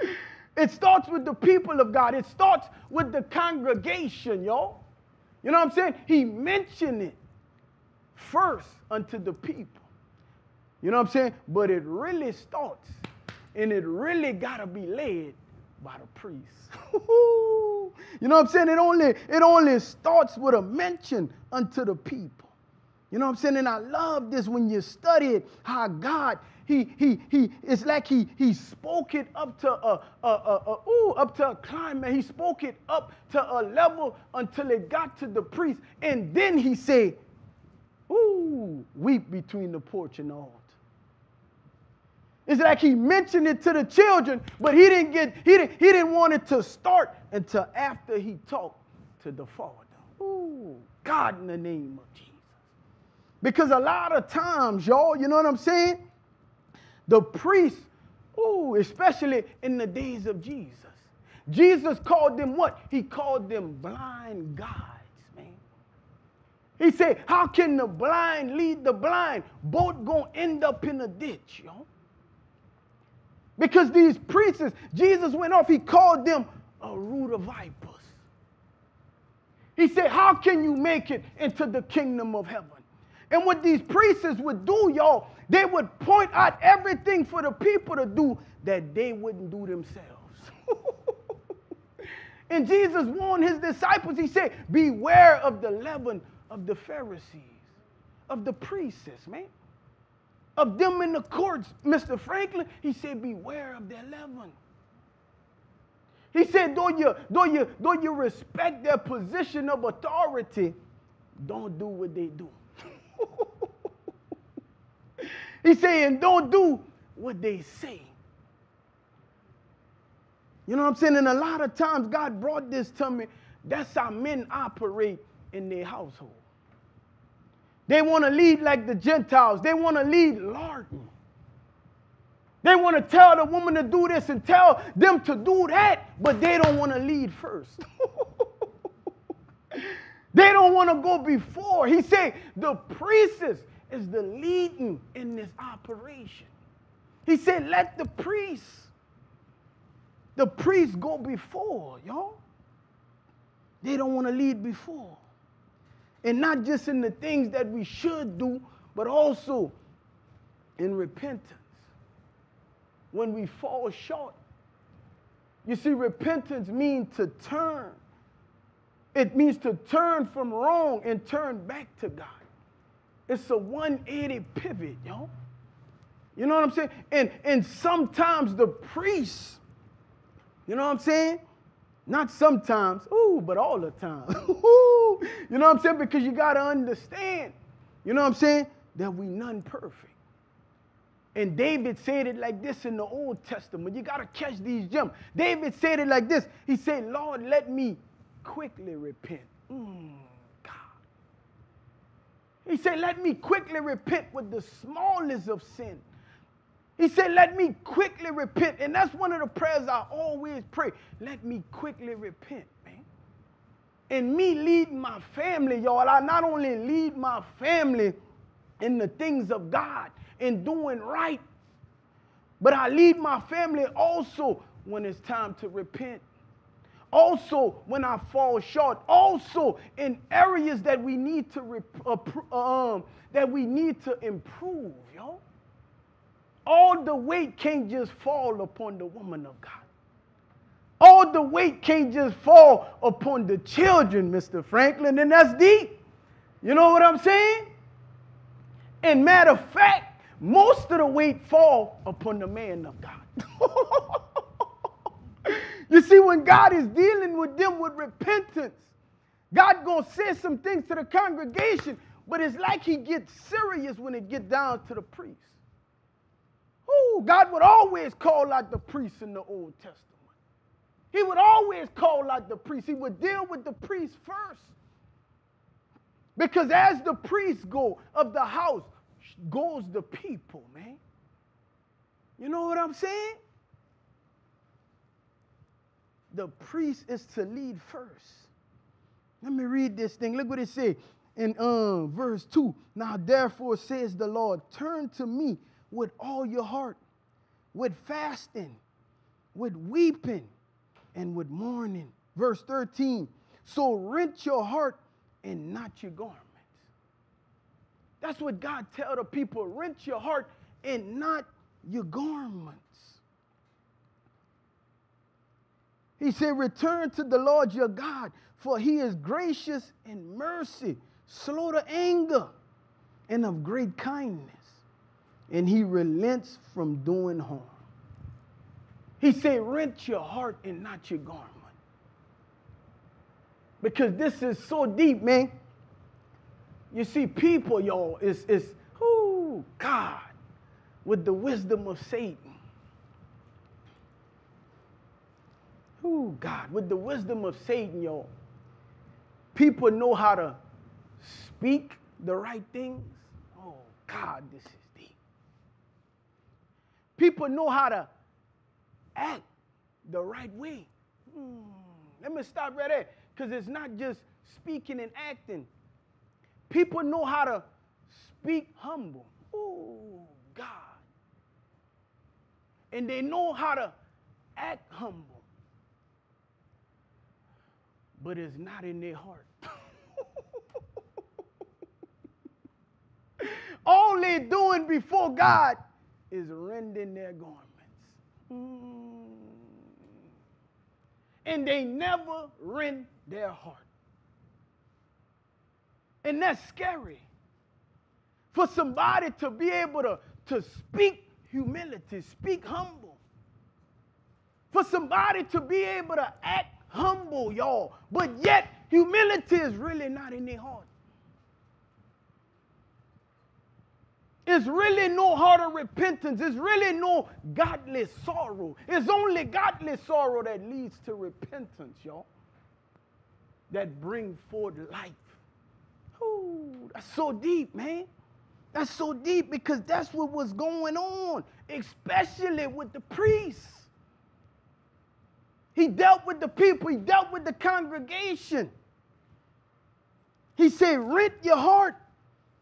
it starts with the people of God. It starts with the congregation, y'all. You know what I'm saying? He mentioned it first unto the people. You know what I'm saying? But it really starts and it really got to be led by the priest. you know what I'm saying? It only, it only starts with a mention unto the people. You know what I'm saying? And I love this when you study it, how God, he, he, he, it's like he, he spoke it up to a, a, a, a ooh, up to a climate. He spoke it up to a level until it got to the priest. And then he said, ooh, weep between the porch and the altar. It's like he mentioned it to the children, but he didn't get, he didn't, he didn't want it to start until after he talked to the Father. Ooh, God in the name of Jesus. Because a lot of times, y'all, you know what I'm saying? The priests, ooh, especially in the days of Jesus, Jesus called them what? He called them blind guides, man. He said, How can the blind lead the blind? Both gonna end up in a ditch, y'all. Because these priests, Jesus went off, he called them a root of vipers. He said, How can you make it into the kingdom of heaven? And what these priests would do, y'all, they would point out everything for the people to do that they wouldn't do themselves. and Jesus warned his disciples, he said, Beware of the leaven of the Pharisees, of the priests, man. Of them in the courts, Mr. Franklin, he said, Beware of the leaven. He said, though you, though, you, though you respect their position of authority, don't do what they do. He's saying, don't do what they say. You know what I'm saying? And a lot of times God brought this to me. That's how men operate in their household. They want to lead like the Gentiles. They want to lead Lorton. They want to tell the woman to do this and tell them to do that, but they don't want to lead first. they don't want to go before. He said the priestess is the leading in this operation. He said, let the priest, the priest go before, y'all. They don't want to lead before. And not just in the things that we should do, but also in repentance. When we fall short. You see, repentance means to turn. It means to turn from wrong and turn back to God. It's a 180 pivot, y'all. You know what I'm saying? And, and sometimes the priests, you know what I'm saying? Not sometimes, ooh, but all the time. ooh, you know what I'm saying? Because you got to understand, you know what I'm saying? That we none perfect. And David said it like this in the Old Testament. You got to catch these gems. David said it like this. He said, Lord, let me quickly repent. Mm, God. He said, let me quickly repent with the smallest of sin. He said, Let me quickly repent. And that's one of the prayers I always pray. Let me quickly repent, man. And me lead my family, y'all. I not only lead my family in the things of God and doing right, but I lead my family also when it's time to repent. Also, when I fall short, also in areas that we need to rep- uh, um, that we need to improve, y'all all the weight can't just fall upon the woman of God. All the weight can't just fall upon the children, Mr. Franklin, and that's deep. You know what I'm saying? And matter of fact, most of the weight fall upon the man of God. you see, when God is dealing with them with repentance, God gonna say some things to the congregation, but it's like he gets serious when it gets down to the priest. Ooh, God would always call out the priests in the Old Testament. He would always call out the priests. He would deal with the priests first. Because as the priests go of the house, goes the people, man. You know what I'm saying? The priest is to lead first. Let me read this thing. Look what it says in uh, verse 2. Now, therefore, says the Lord, turn to me with all your heart, with fasting, with weeping, and with mourning. Verse 13. So rent your heart and not your garments. That's what God tell the people. Rent your heart and not your garments. He said, Return to the Lord your God, for he is gracious in mercy, slow to anger, and of great kindness. And he relents from doing harm. He said, Rent your heart and not your garment. Because this is so deep, man. You see, people, y'all, is, is who God with the wisdom of Satan. Who God with the wisdom of Satan, y'all. People know how to speak the right things. Oh God, this is. People know how to act the right way. Hmm. Let me stop right there because it's not just speaking and acting. People know how to speak humble. Oh, God. And they know how to act humble. But it's not in their heart. All they're doing before God is rending their garments. Mm. And they never rend their heart. And that's scary. For somebody to be able to, to speak humility, speak humble. For somebody to be able to act humble, y'all. But yet, humility is really not in their heart. It's really no heart of repentance. It's really no godly sorrow. It's only godly sorrow that leads to repentance, y'all. That bring forth life. Ooh, that's so deep, man. That's so deep because that's what was going on, especially with the priests. He dealt with the people, he dealt with the congregation. He said, Rent your heart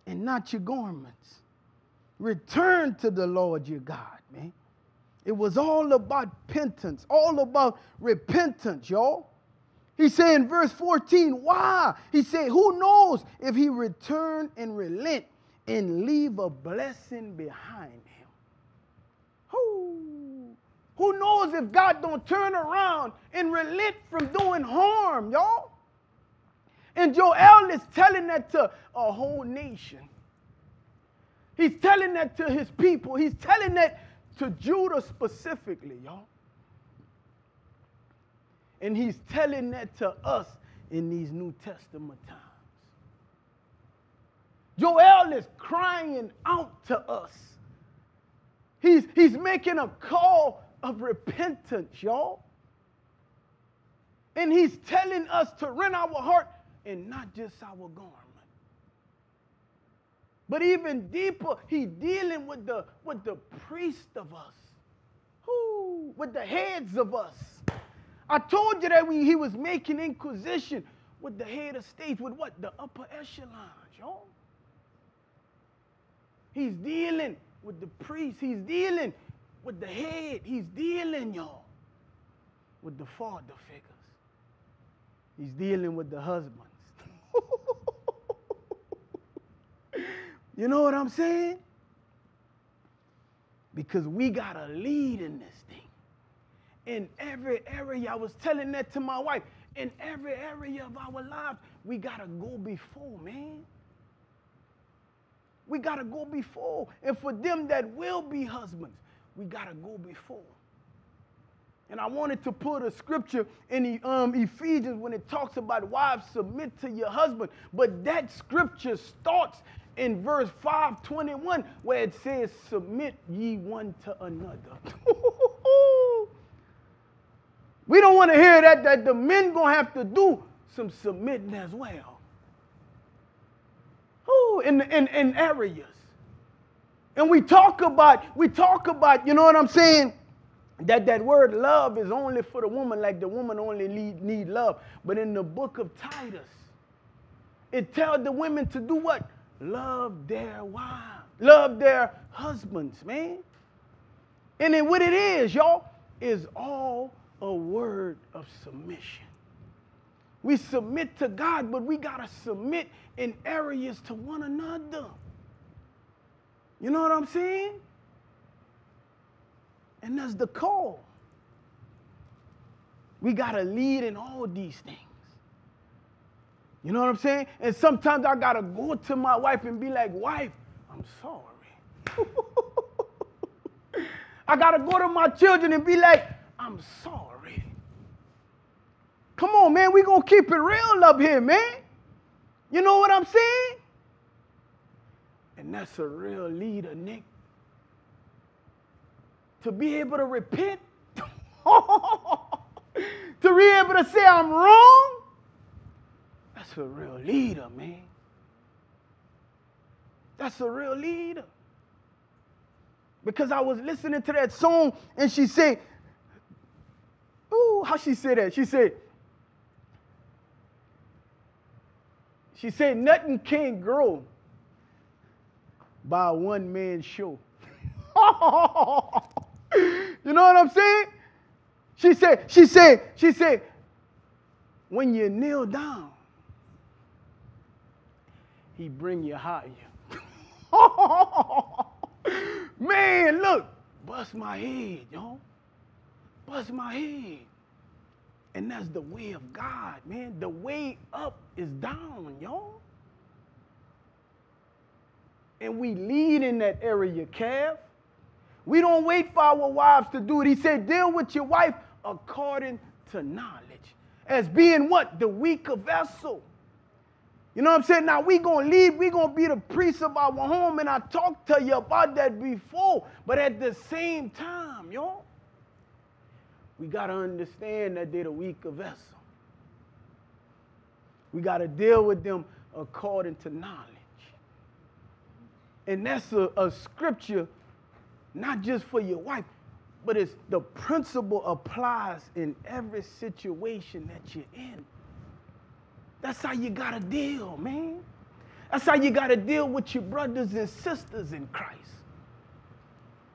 and not your garments. Return to the Lord your God, man. It was all about repentance, all about repentance, y'all. He said in verse 14, why? He said, who knows if he return and relent and leave a blessing behind him? Who? Who knows if God don't turn around and relent from doing harm, y'all? And Joel is telling that to a whole nation. He's telling that to his people. He's telling that to Judah specifically, y'all. And he's telling that to us in these New Testament times. Joel is crying out to us. He's, he's making a call of repentance, y'all. And he's telling us to rend our heart and not just our garment. But even deeper, he's dealing with the, with the priest of us, Who, with the heads of us. I told you that we, he was making inquisition with the head of state, with what? The upper echelons, y'all. He's dealing with the priest. He's dealing with the head. He's dealing, y'all, with the father figures. He's dealing with the husbands. you know what I'm saying? Because we got to lead in this thing in every area. I was telling that to my wife. In every area of our lives, we got to go before, man. We got to go before. And for them that will be husbands, we got to go before. And I wanted to put a scripture in the, um, Ephesians when it talks about wives submit to your husband. But that scripture starts in verse 521 where it says, Submit ye one to another. We don't want to hear that, that the men going to have to do some submitting as well. Woo, in, in, in areas. And we talk about, we talk about, you know what I'm saying? That that word love is only for the woman, like the woman only need, need love. But in the book of Titus, it tells the women to do what? Love their wives, love their husbands, man. And then what it is, y'all, is all a word of submission. We submit to God, but we got to submit in areas to one another. You know what I'm saying? And that's the call. We got to lead in all these things. You know what I'm saying? And sometimes I got to go to my wife and be like, wife, I'm sorry. I got to go to my children and be like, I'm sorry. Come on, man. we to keep it real up here, man. You know what I'm saying? And that's a real leader, Nick. To be able to repent, to be able to say I'm wrong, that's a real leader, man. That's a real leader. Because I was listening to that song and she said, Ooh, how she said that? She said, she said, nothing can grow by one man show. you know what I'm saying? She said, she said, she said, when you kneel down, he bring you higher. Man, look, bust my head, yo. Bust my head. And that's the way of God, man. The way up is down, y'all and we lead in that area, Kev. We don't wait for our wives to do it. He said, deal with your wife according to knowledge. As being what? The weaker vessel. You know what I'm saying? Now we gonna lead, we gonna be the priest of our home, and I talked to you about that before. But at the same time, y'all, we gotta understand that they're the weaker vessel. We gotta deal with them according to knowledge. And that's a, a scripture not just for your wife, but it's the principle applies in every situation that you're in. That's how you got to deal, man. That's how you got to deal with your brothers and sisters in Christ.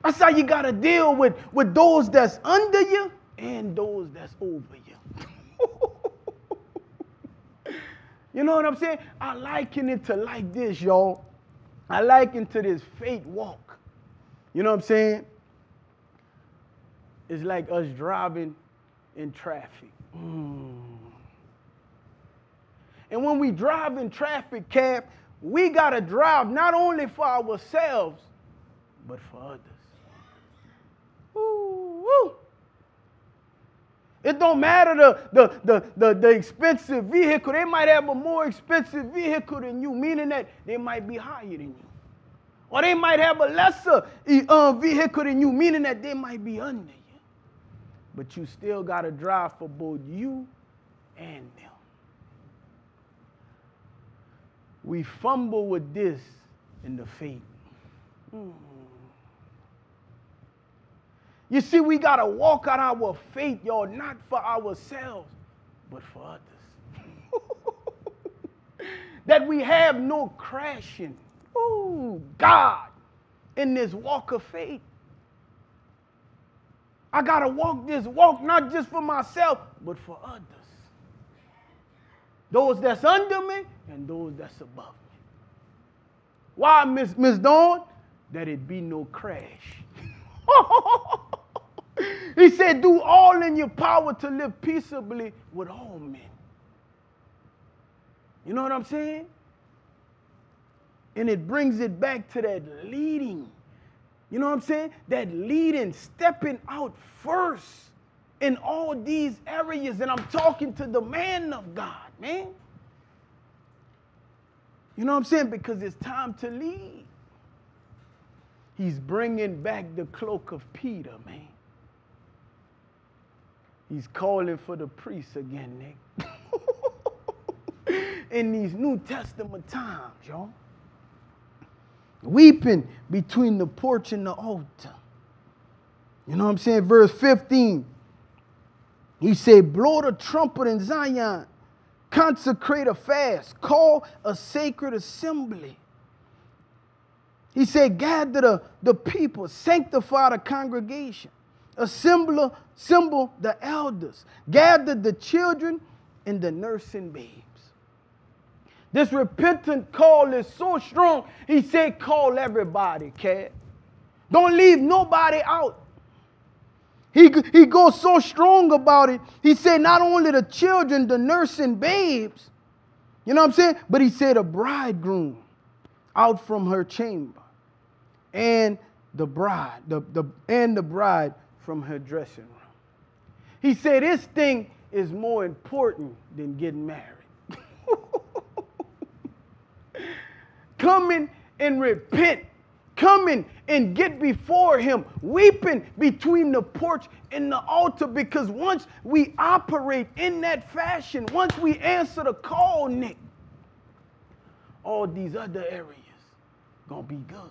That's how you got to deal with, with those that's under you and those that's over you. you know what I'm saying? I liken it to like this, y'all. I liken to this faith walk. You know what I'm saying? It's like us driving in traffic. Mm. And when we drive in traffic, Cap, we got to drive not only for ourselves, but for others. Ooh, woo. It don't matter the, the, the, the, the expensive vehicle. They might have a more expensive vehicle than you, meaning that they might be higher than you. Or they might have a lesser uh, vehicle than you, meaning that they might be under you. But you still got to drive for both you and them. We fumble with this in the faith. You see, we got to walk out our faith, y'all, not for ourselves, but for others. that we have no crashing. Oh, God, in this walk of faith. I got to walk this walk not just for myself, but for others. Those that's under me and those that's above me. Why, Miss Miss Dawn? That it be no crash. He said, Do all in your power to live peaceably with all men. You know what I'm saying? And it brings it back to that leading. You know what I'm saying? That leading, stepping out first in all these areas. And I'm talking to the man of God, man. You know what I'm saying? Because it's time to leave. He's bringing back the cloak of Peter, man. He's calling for the priests again, Nick. In these New Testament times, y'all. weeping between the porch and the altar. You know what I'm saying? Verse 15. He said, Blow the trumpet in Zion, consecrate a fast, call a sacred assembly. He said, Gather the, the people, sanctify the congregation, assemble, assemble the elders, gather the children and the nursing babes. This repentant call is so strong, he said, Call everybody, cat. Don't leave nobody out. He, he goes so strong about it. He said, Not only the children, the nursing babes, you know what I'm saying? But he said, A bridegroom out from her chamber and the bride, the, the, and the bride from her dressing room. He said, This thing is more important than getting married. Coming and repent. Coming and get before him, weeping between the porch and the altar. Because once we operate in that fashion, once we answer the call, Nick, all these other areas gonna be good.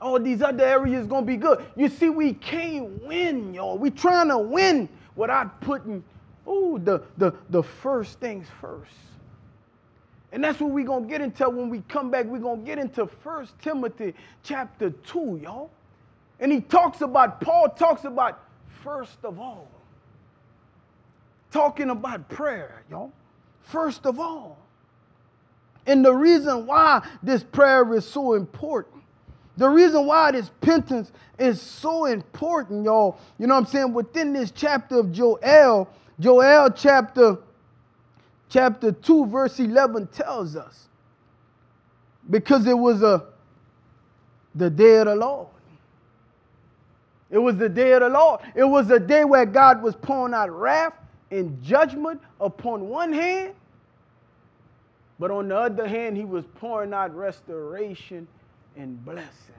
All these other areas gonna be good. You see, we can't win, y'all. We trying to win without putting, oh, the, the, the first things first. And that's what we're going to get into when we come back. We're going to get into First Timothy chapter 2, y'all. And he talks about, Paul talks about first of all. Talking about prayer, y'all. First of all. And the reason why this prayer is so important, the reason why this penance is so important, y'all, you know what I'm saying? Within this chapter of Joel, Joel chapter chapter 2, verse 11 tells us. Because it was a the day of the Lord. It was the day of the Lord. It was the day where God was pouring out wrath and judgment upon one hand, but on the other hand, he was pouring out restoration and blessings, y'all.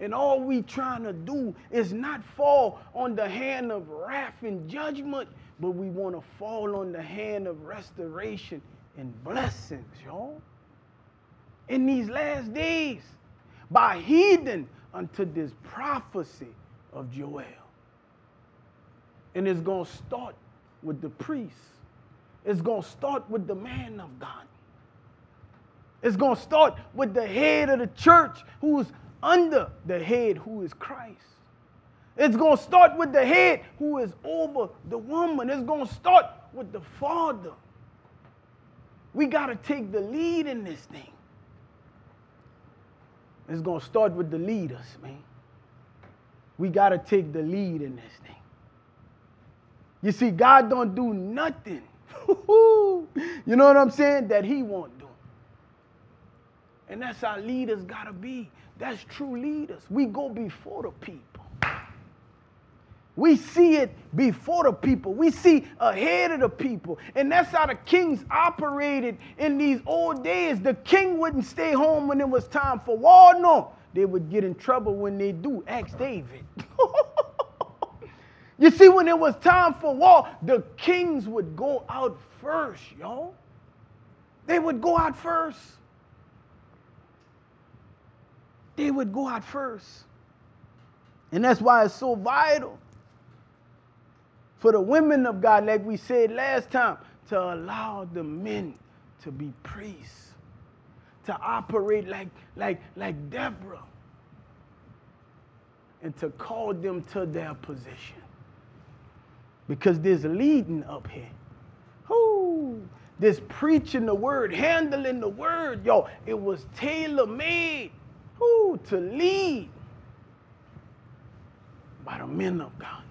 And all we trying to do is not fall on the hand of wrath and judgment, but we want to fall on the hand of restoration and blessings, y'all. In these last days, by heeding unto this prophecy of Joel. And it's going to start with the priest. It's going to start with the man of God. It's going to start with the head of the church who's under the head who is Christ. It's going to start with the head who is over the woman. It's going to start with the father. We got to take the lead in this thing. It's going to start with the leaders, man. We got to take the lead in this thing. You see, God don't do nothing. you know what I'm saying? That he won't do. And that's how leaders got to be. That's true leaders. We go before the people. We see it before the people. We see ahead of the people. And that's how the kings operated in these old days. The king wouldn't stay home when it was time for war. No, they would get in trouble when they do. Ask David. you see, when it was time for war, the kings would go out first, y'all. They would go out first. They would go out first. And that's why it's so vital for the women of God, like we said last time, to allow the men to be priests, to operate like, like, like Deborah, and to call them to their position. Because there's leading up here. Ooh, this preaching the word, handling the word, yo, it was tailor made to lead by the men of God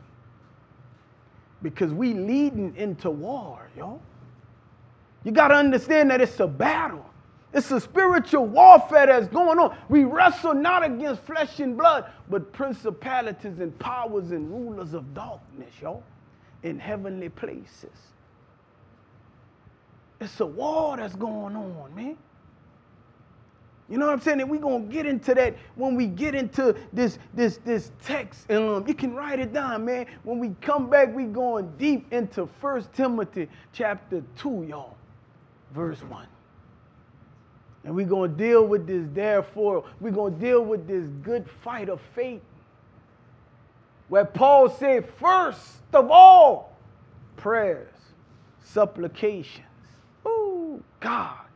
because we leading into war, y'all. You got to understand that it's a battle. It's a spiritual warfare that's going on. We wrestle not against flesh and blood, but principalities and powers and rulers of darkness, y'all, in heavenly places. It's a war that's going on, man. You know what I'm saying? And we're gonna get into that when we get into this this this text. And um, you can write it down, man. When we come back, we going deep into First Timothy chapter 2, y'all. Verse 1. And we're going to deal with this, therefore, we're going to deal with this good fight of faith. Where Paul said, first of all, prayers, supplications. Oh, God.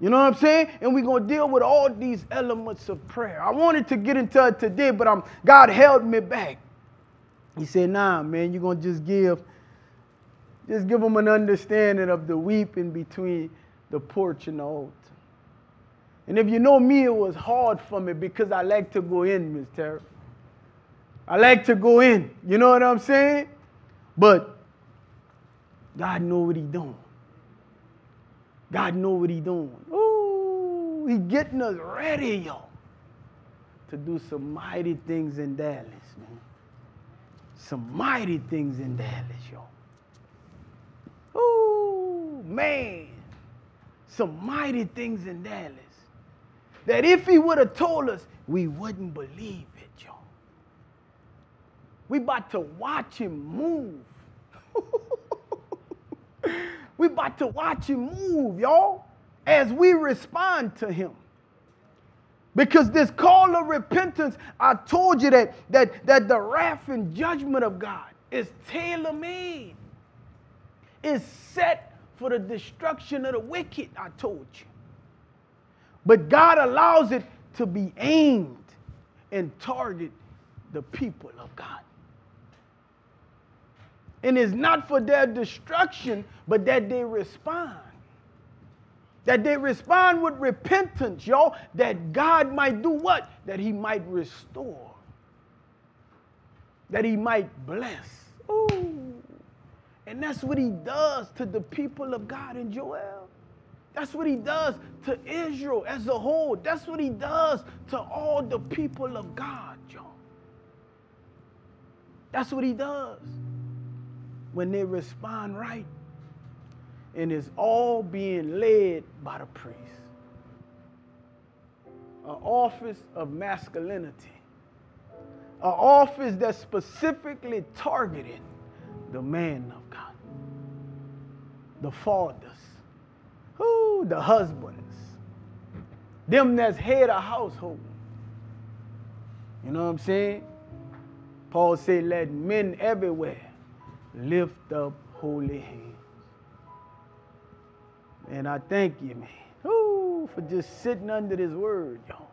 You know what I'm saying? And we're going to deal with all these elements of prayer. I wanted to get into it today, but I'm, God held me back. He said, nah, man, you're going to just give, just give them an understanding of the weeping between the porch and the altar. And if you know me, it was hard for me because I like to go in, Miss Tara. I like to go in. You know what I'm saying? But God know what he doing. God know what he doing. Ooh, he getting us ready, yo, to do some mighty things in Dallas, man. Some mighty things in Dallas, yo. Ooh, man. Some mighty things in Dallas. That if he would have told us, we wouldn't believe it, yo. We about to watch him move. we about to watch him move, y'all, as we respond to him. Because this call of repentance, I told you that, that, that the wrath and judgment of God is tailor made, is set for the destruction of the wicked, I told you. But God allows it to be aimed and target the people of God. And it's not for their destruction, but that they respond. That they respond with repentance, y'all, that God might do what? That He might restore, that He might bless. Ooh. And that's what He does to the people of God in Joel. That's what He does to Israel as a whole. That's what He does to all the people of God, y'all. That's what He does when they respond right. And it's all being led by the priest. An office of masculinity. An office that specifically targeted the man of God. The fathers. Who? The husbands. Them that's head of household. You know what I'm saying? Paul said, let men everywhere lift up holy hands. And I thank you, man, Ooh, for just sitting under this word, y'all.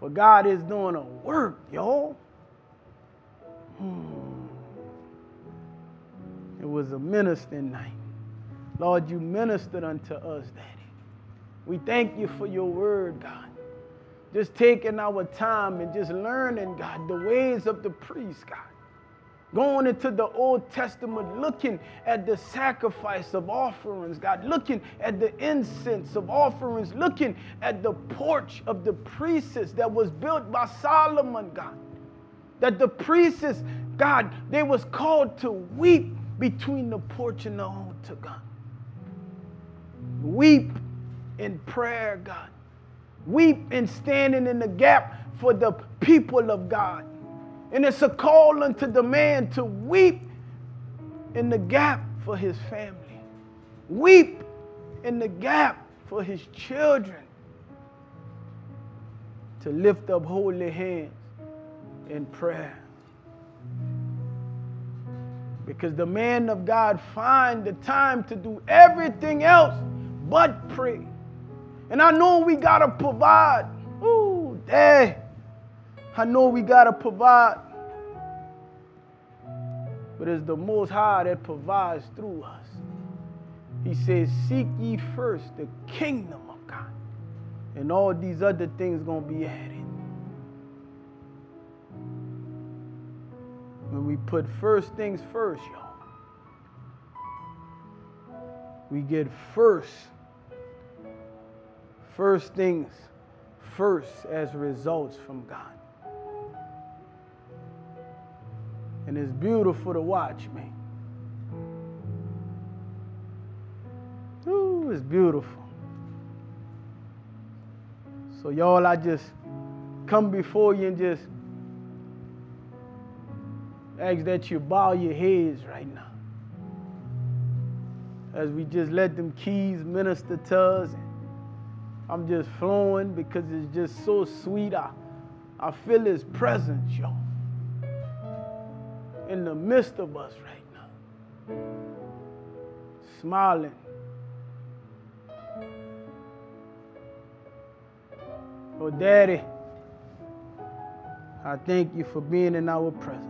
For God is doing a work, y'all. Hmm. It was a ministering night. Lord, you ministered unto us, Daddy. We thank you for your word, God. Just taking our time and just learning, God, the ways of the priest, God going into the Old Testament, looking at the sacrifice of offerings, God, looking at the incense of offerings, looking at the porch of the priests that was built by Solomon, God. That the priests, God, they was called to weep between the porch and the altar, God. Weep in prayer, God. Weep in standing in the gap for the people of God. And it's a call unto the man to weep in the gap for his family, weep in the gap for his children, to lift up holy hands in prayer. Because the man of God find the time to do everything else but pray. And I know we gotta provide. Ooh, dang. I know we gotta provide but it's the Most High that provides through us. He says, Seek ye first the kingdom of God, and all these other things going to be added. When we put first things first, y'all, we get first, first things first as results from God. And it's beautiful to watch me. Ooh, it's beautiful. So, y'all, I just come before you and just ask that you bow your heads right now. as we just let them keys minister to us. I'm just flowing because it's just so sweet. I, I feel his presence, y'all, in the midst of us right now. Smiling. Oh, Daddy, I thank you for being in our presence.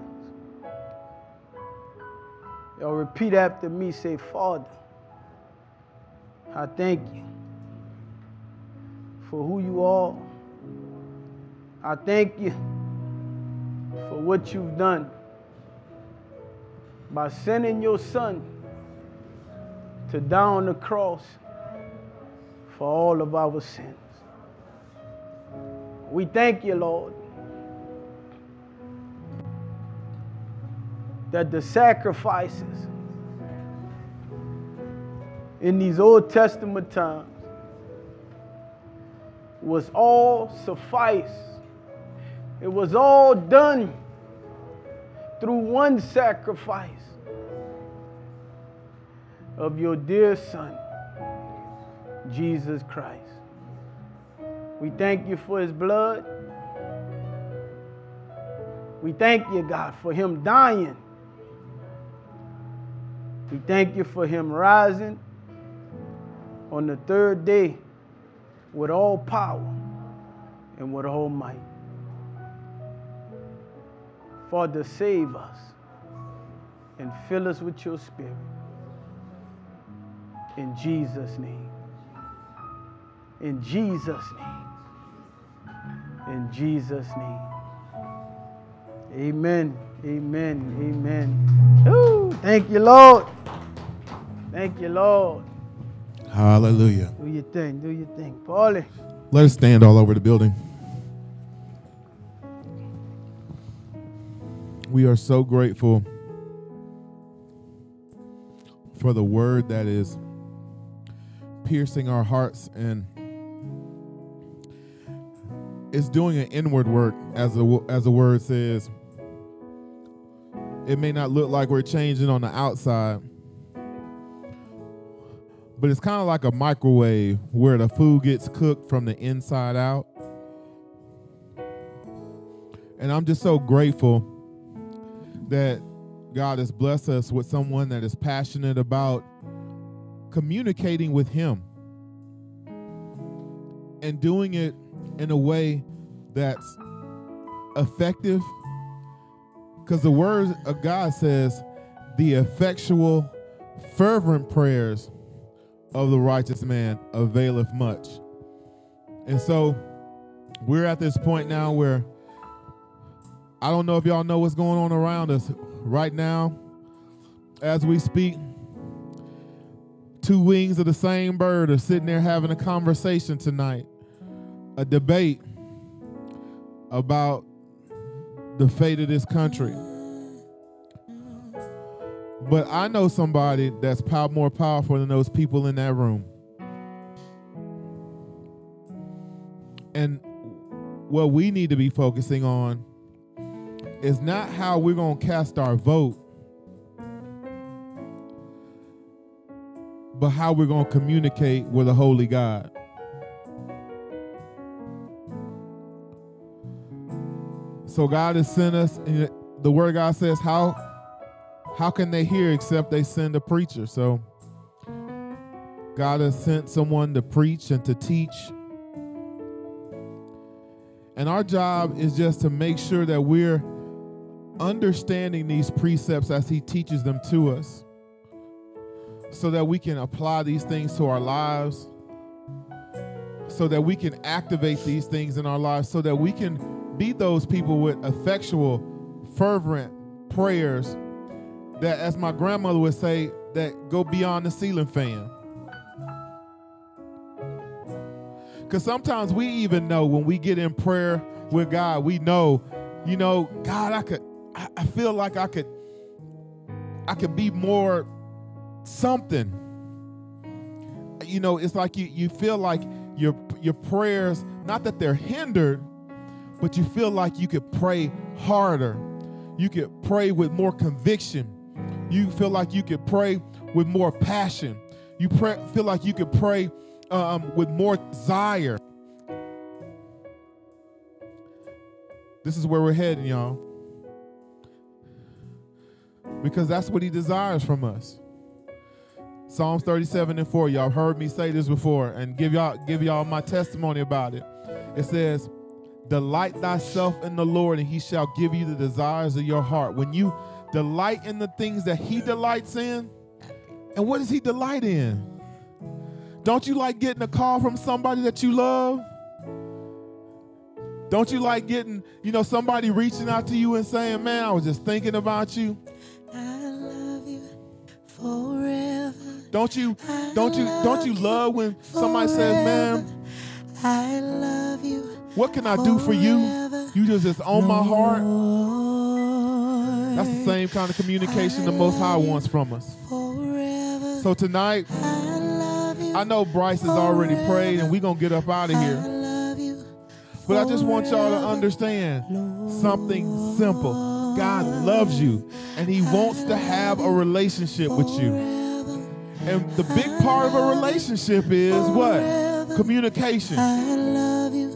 Y'all repeat after me, say, Father, I thank you for who you are. I thank you for what you've done by sending your son to die on the cross for all of our sins. We thank you, Lord, that the sacrifices in these Old Testament times was all suffice. It was all done through one sacrifice of your dear Son, Jesus Christ. We thank you for his blood. We thank you, God, for him dying. We thank you for him rising on the third day with all power and with all might. Father, save us and fill us with your spirit. In Jesus' name. In Jesus' name. In Jesus' name. Amen. Amen. Amen. Ooh, thank you, Lord. Thank you, Lord. Hallelujah. Do your thing. Do your thing. Paulie. Let us stand all over the building. We are so grateful for the word that is piercing our hearts and it's doing an inward work as the as the word says. It may not look like we're changing on the outside, but it's kind of like a microwave where the food gets cooked from the inside out. And I'm just so grateful that God has blessed us with someone that is passionate about communicating with Him and doing it in a way that's effective. Because the word of God says, the effectual, fervent prayers of the righteous man availeth much. And so we're at this point now where I don't know if y'all know what's going on around us right now as we speak. Two wings of the same bird are sitting there having a conversation tonight, a debate about the fate of this country. But I know somebody that's pow- more powerful than those people in that room. And what we need to be focusing on is not how we're going to cast our vote, but how we're going to communicate with a holy God. So God has sent us, and the word of God says, how how can they hear except they send a preacher? So God has sent someone to preach and to teach. And our job is just to make sure that we're understanding these precepts as He teaches them to us so that we can apply these things to our lives, so that we can activate these things in our lives, so that we can be those people with effectual, fervent prayers that, as my grandmother would say, that go beyond the ceiling fan. Because sometimes we even know when we get in prayer with God, we know, you know, God, I could, I, feel like I could, I could be more something. You know, it's like you you feel like your your prayers, not that they're hindered, but you feel like you could pray harder. You could pray with more conviction. You feel like you could pray with more passion. You pray, feel like you could pray um, with more desire. This is where we're heading, y'all. Because that's what he desires from us. Psalms 37 and 4. Y'all heard me say this before and give y'all give y'all my testimony about it. It says, Delight thyself in the Lord, and he shall give you the desires of your heart. When you delight in the things that he delights in, and what does he delight in? Don't you like getting a call from somebody that you love? Don't you like getting, you know, somebody reaching out to you and saying, Man, I was just thinking about you? Don't you don't you don't you love when somebody says, Man, I love you. what can I do for you? You just just on my heart. That's the same kind of communication the Most High wants from us. So tonight, I love you. I know Brice has already prayed and we're gonna get up out of here. But I just want y'all to understand something simple. God loves you and He wants to have a relationship with you. And the big part of a relationship is what? Communication. I love you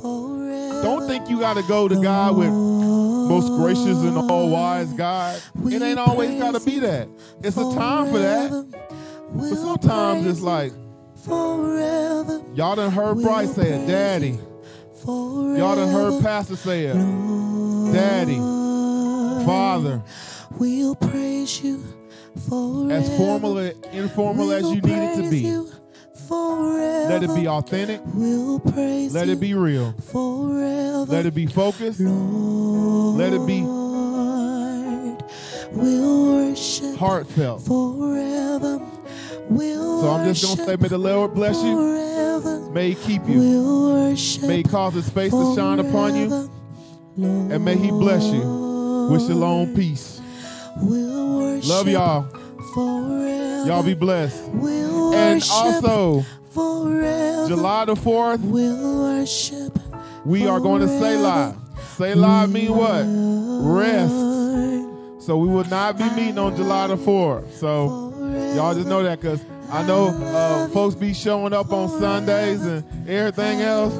forever. Don't think you got to go to God with most gracious and all wise God. It ain't always got to be that. It's a time for that. But sometimes it's like, forever. y'all done heard Brice say it, Daddy. Y'all done heard Pastor say it, Daddy, Father. We'll praise you forever. As formal and informal as We'll you need it to be. you Forever. Let it be authentic. We'll praise Let it be real. forever. Let it be focused. Lord, Let it be We'll worship heartfelt. forever. We'll So I'm just going to say, may the Lord bless you. forever. May He keep you. We'll May He cause His face to shine upon you. forever. And may He bless you with shalom peace. We'll worship Love y'all. Y'all be blessed. We'll And also, forever. July the 4th, We'll worship we are going to say live. Say Selah mean what? Rest. So we will not be meeting on July the 4th. So y'all just know that because I know uh, folks be showing up on Sundays and everything else.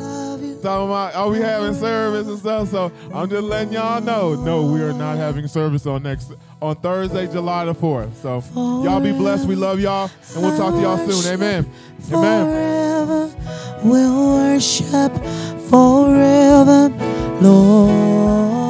Talking about, are we having service and stuff? So I'm just letting y'all know. No, we are not having service on next on Thursday, July the 4th. So y'all be blessed. We love y'all. And we'll talk to y'all soon. Amen. Amen. Forever. We'll worship forever. Lord.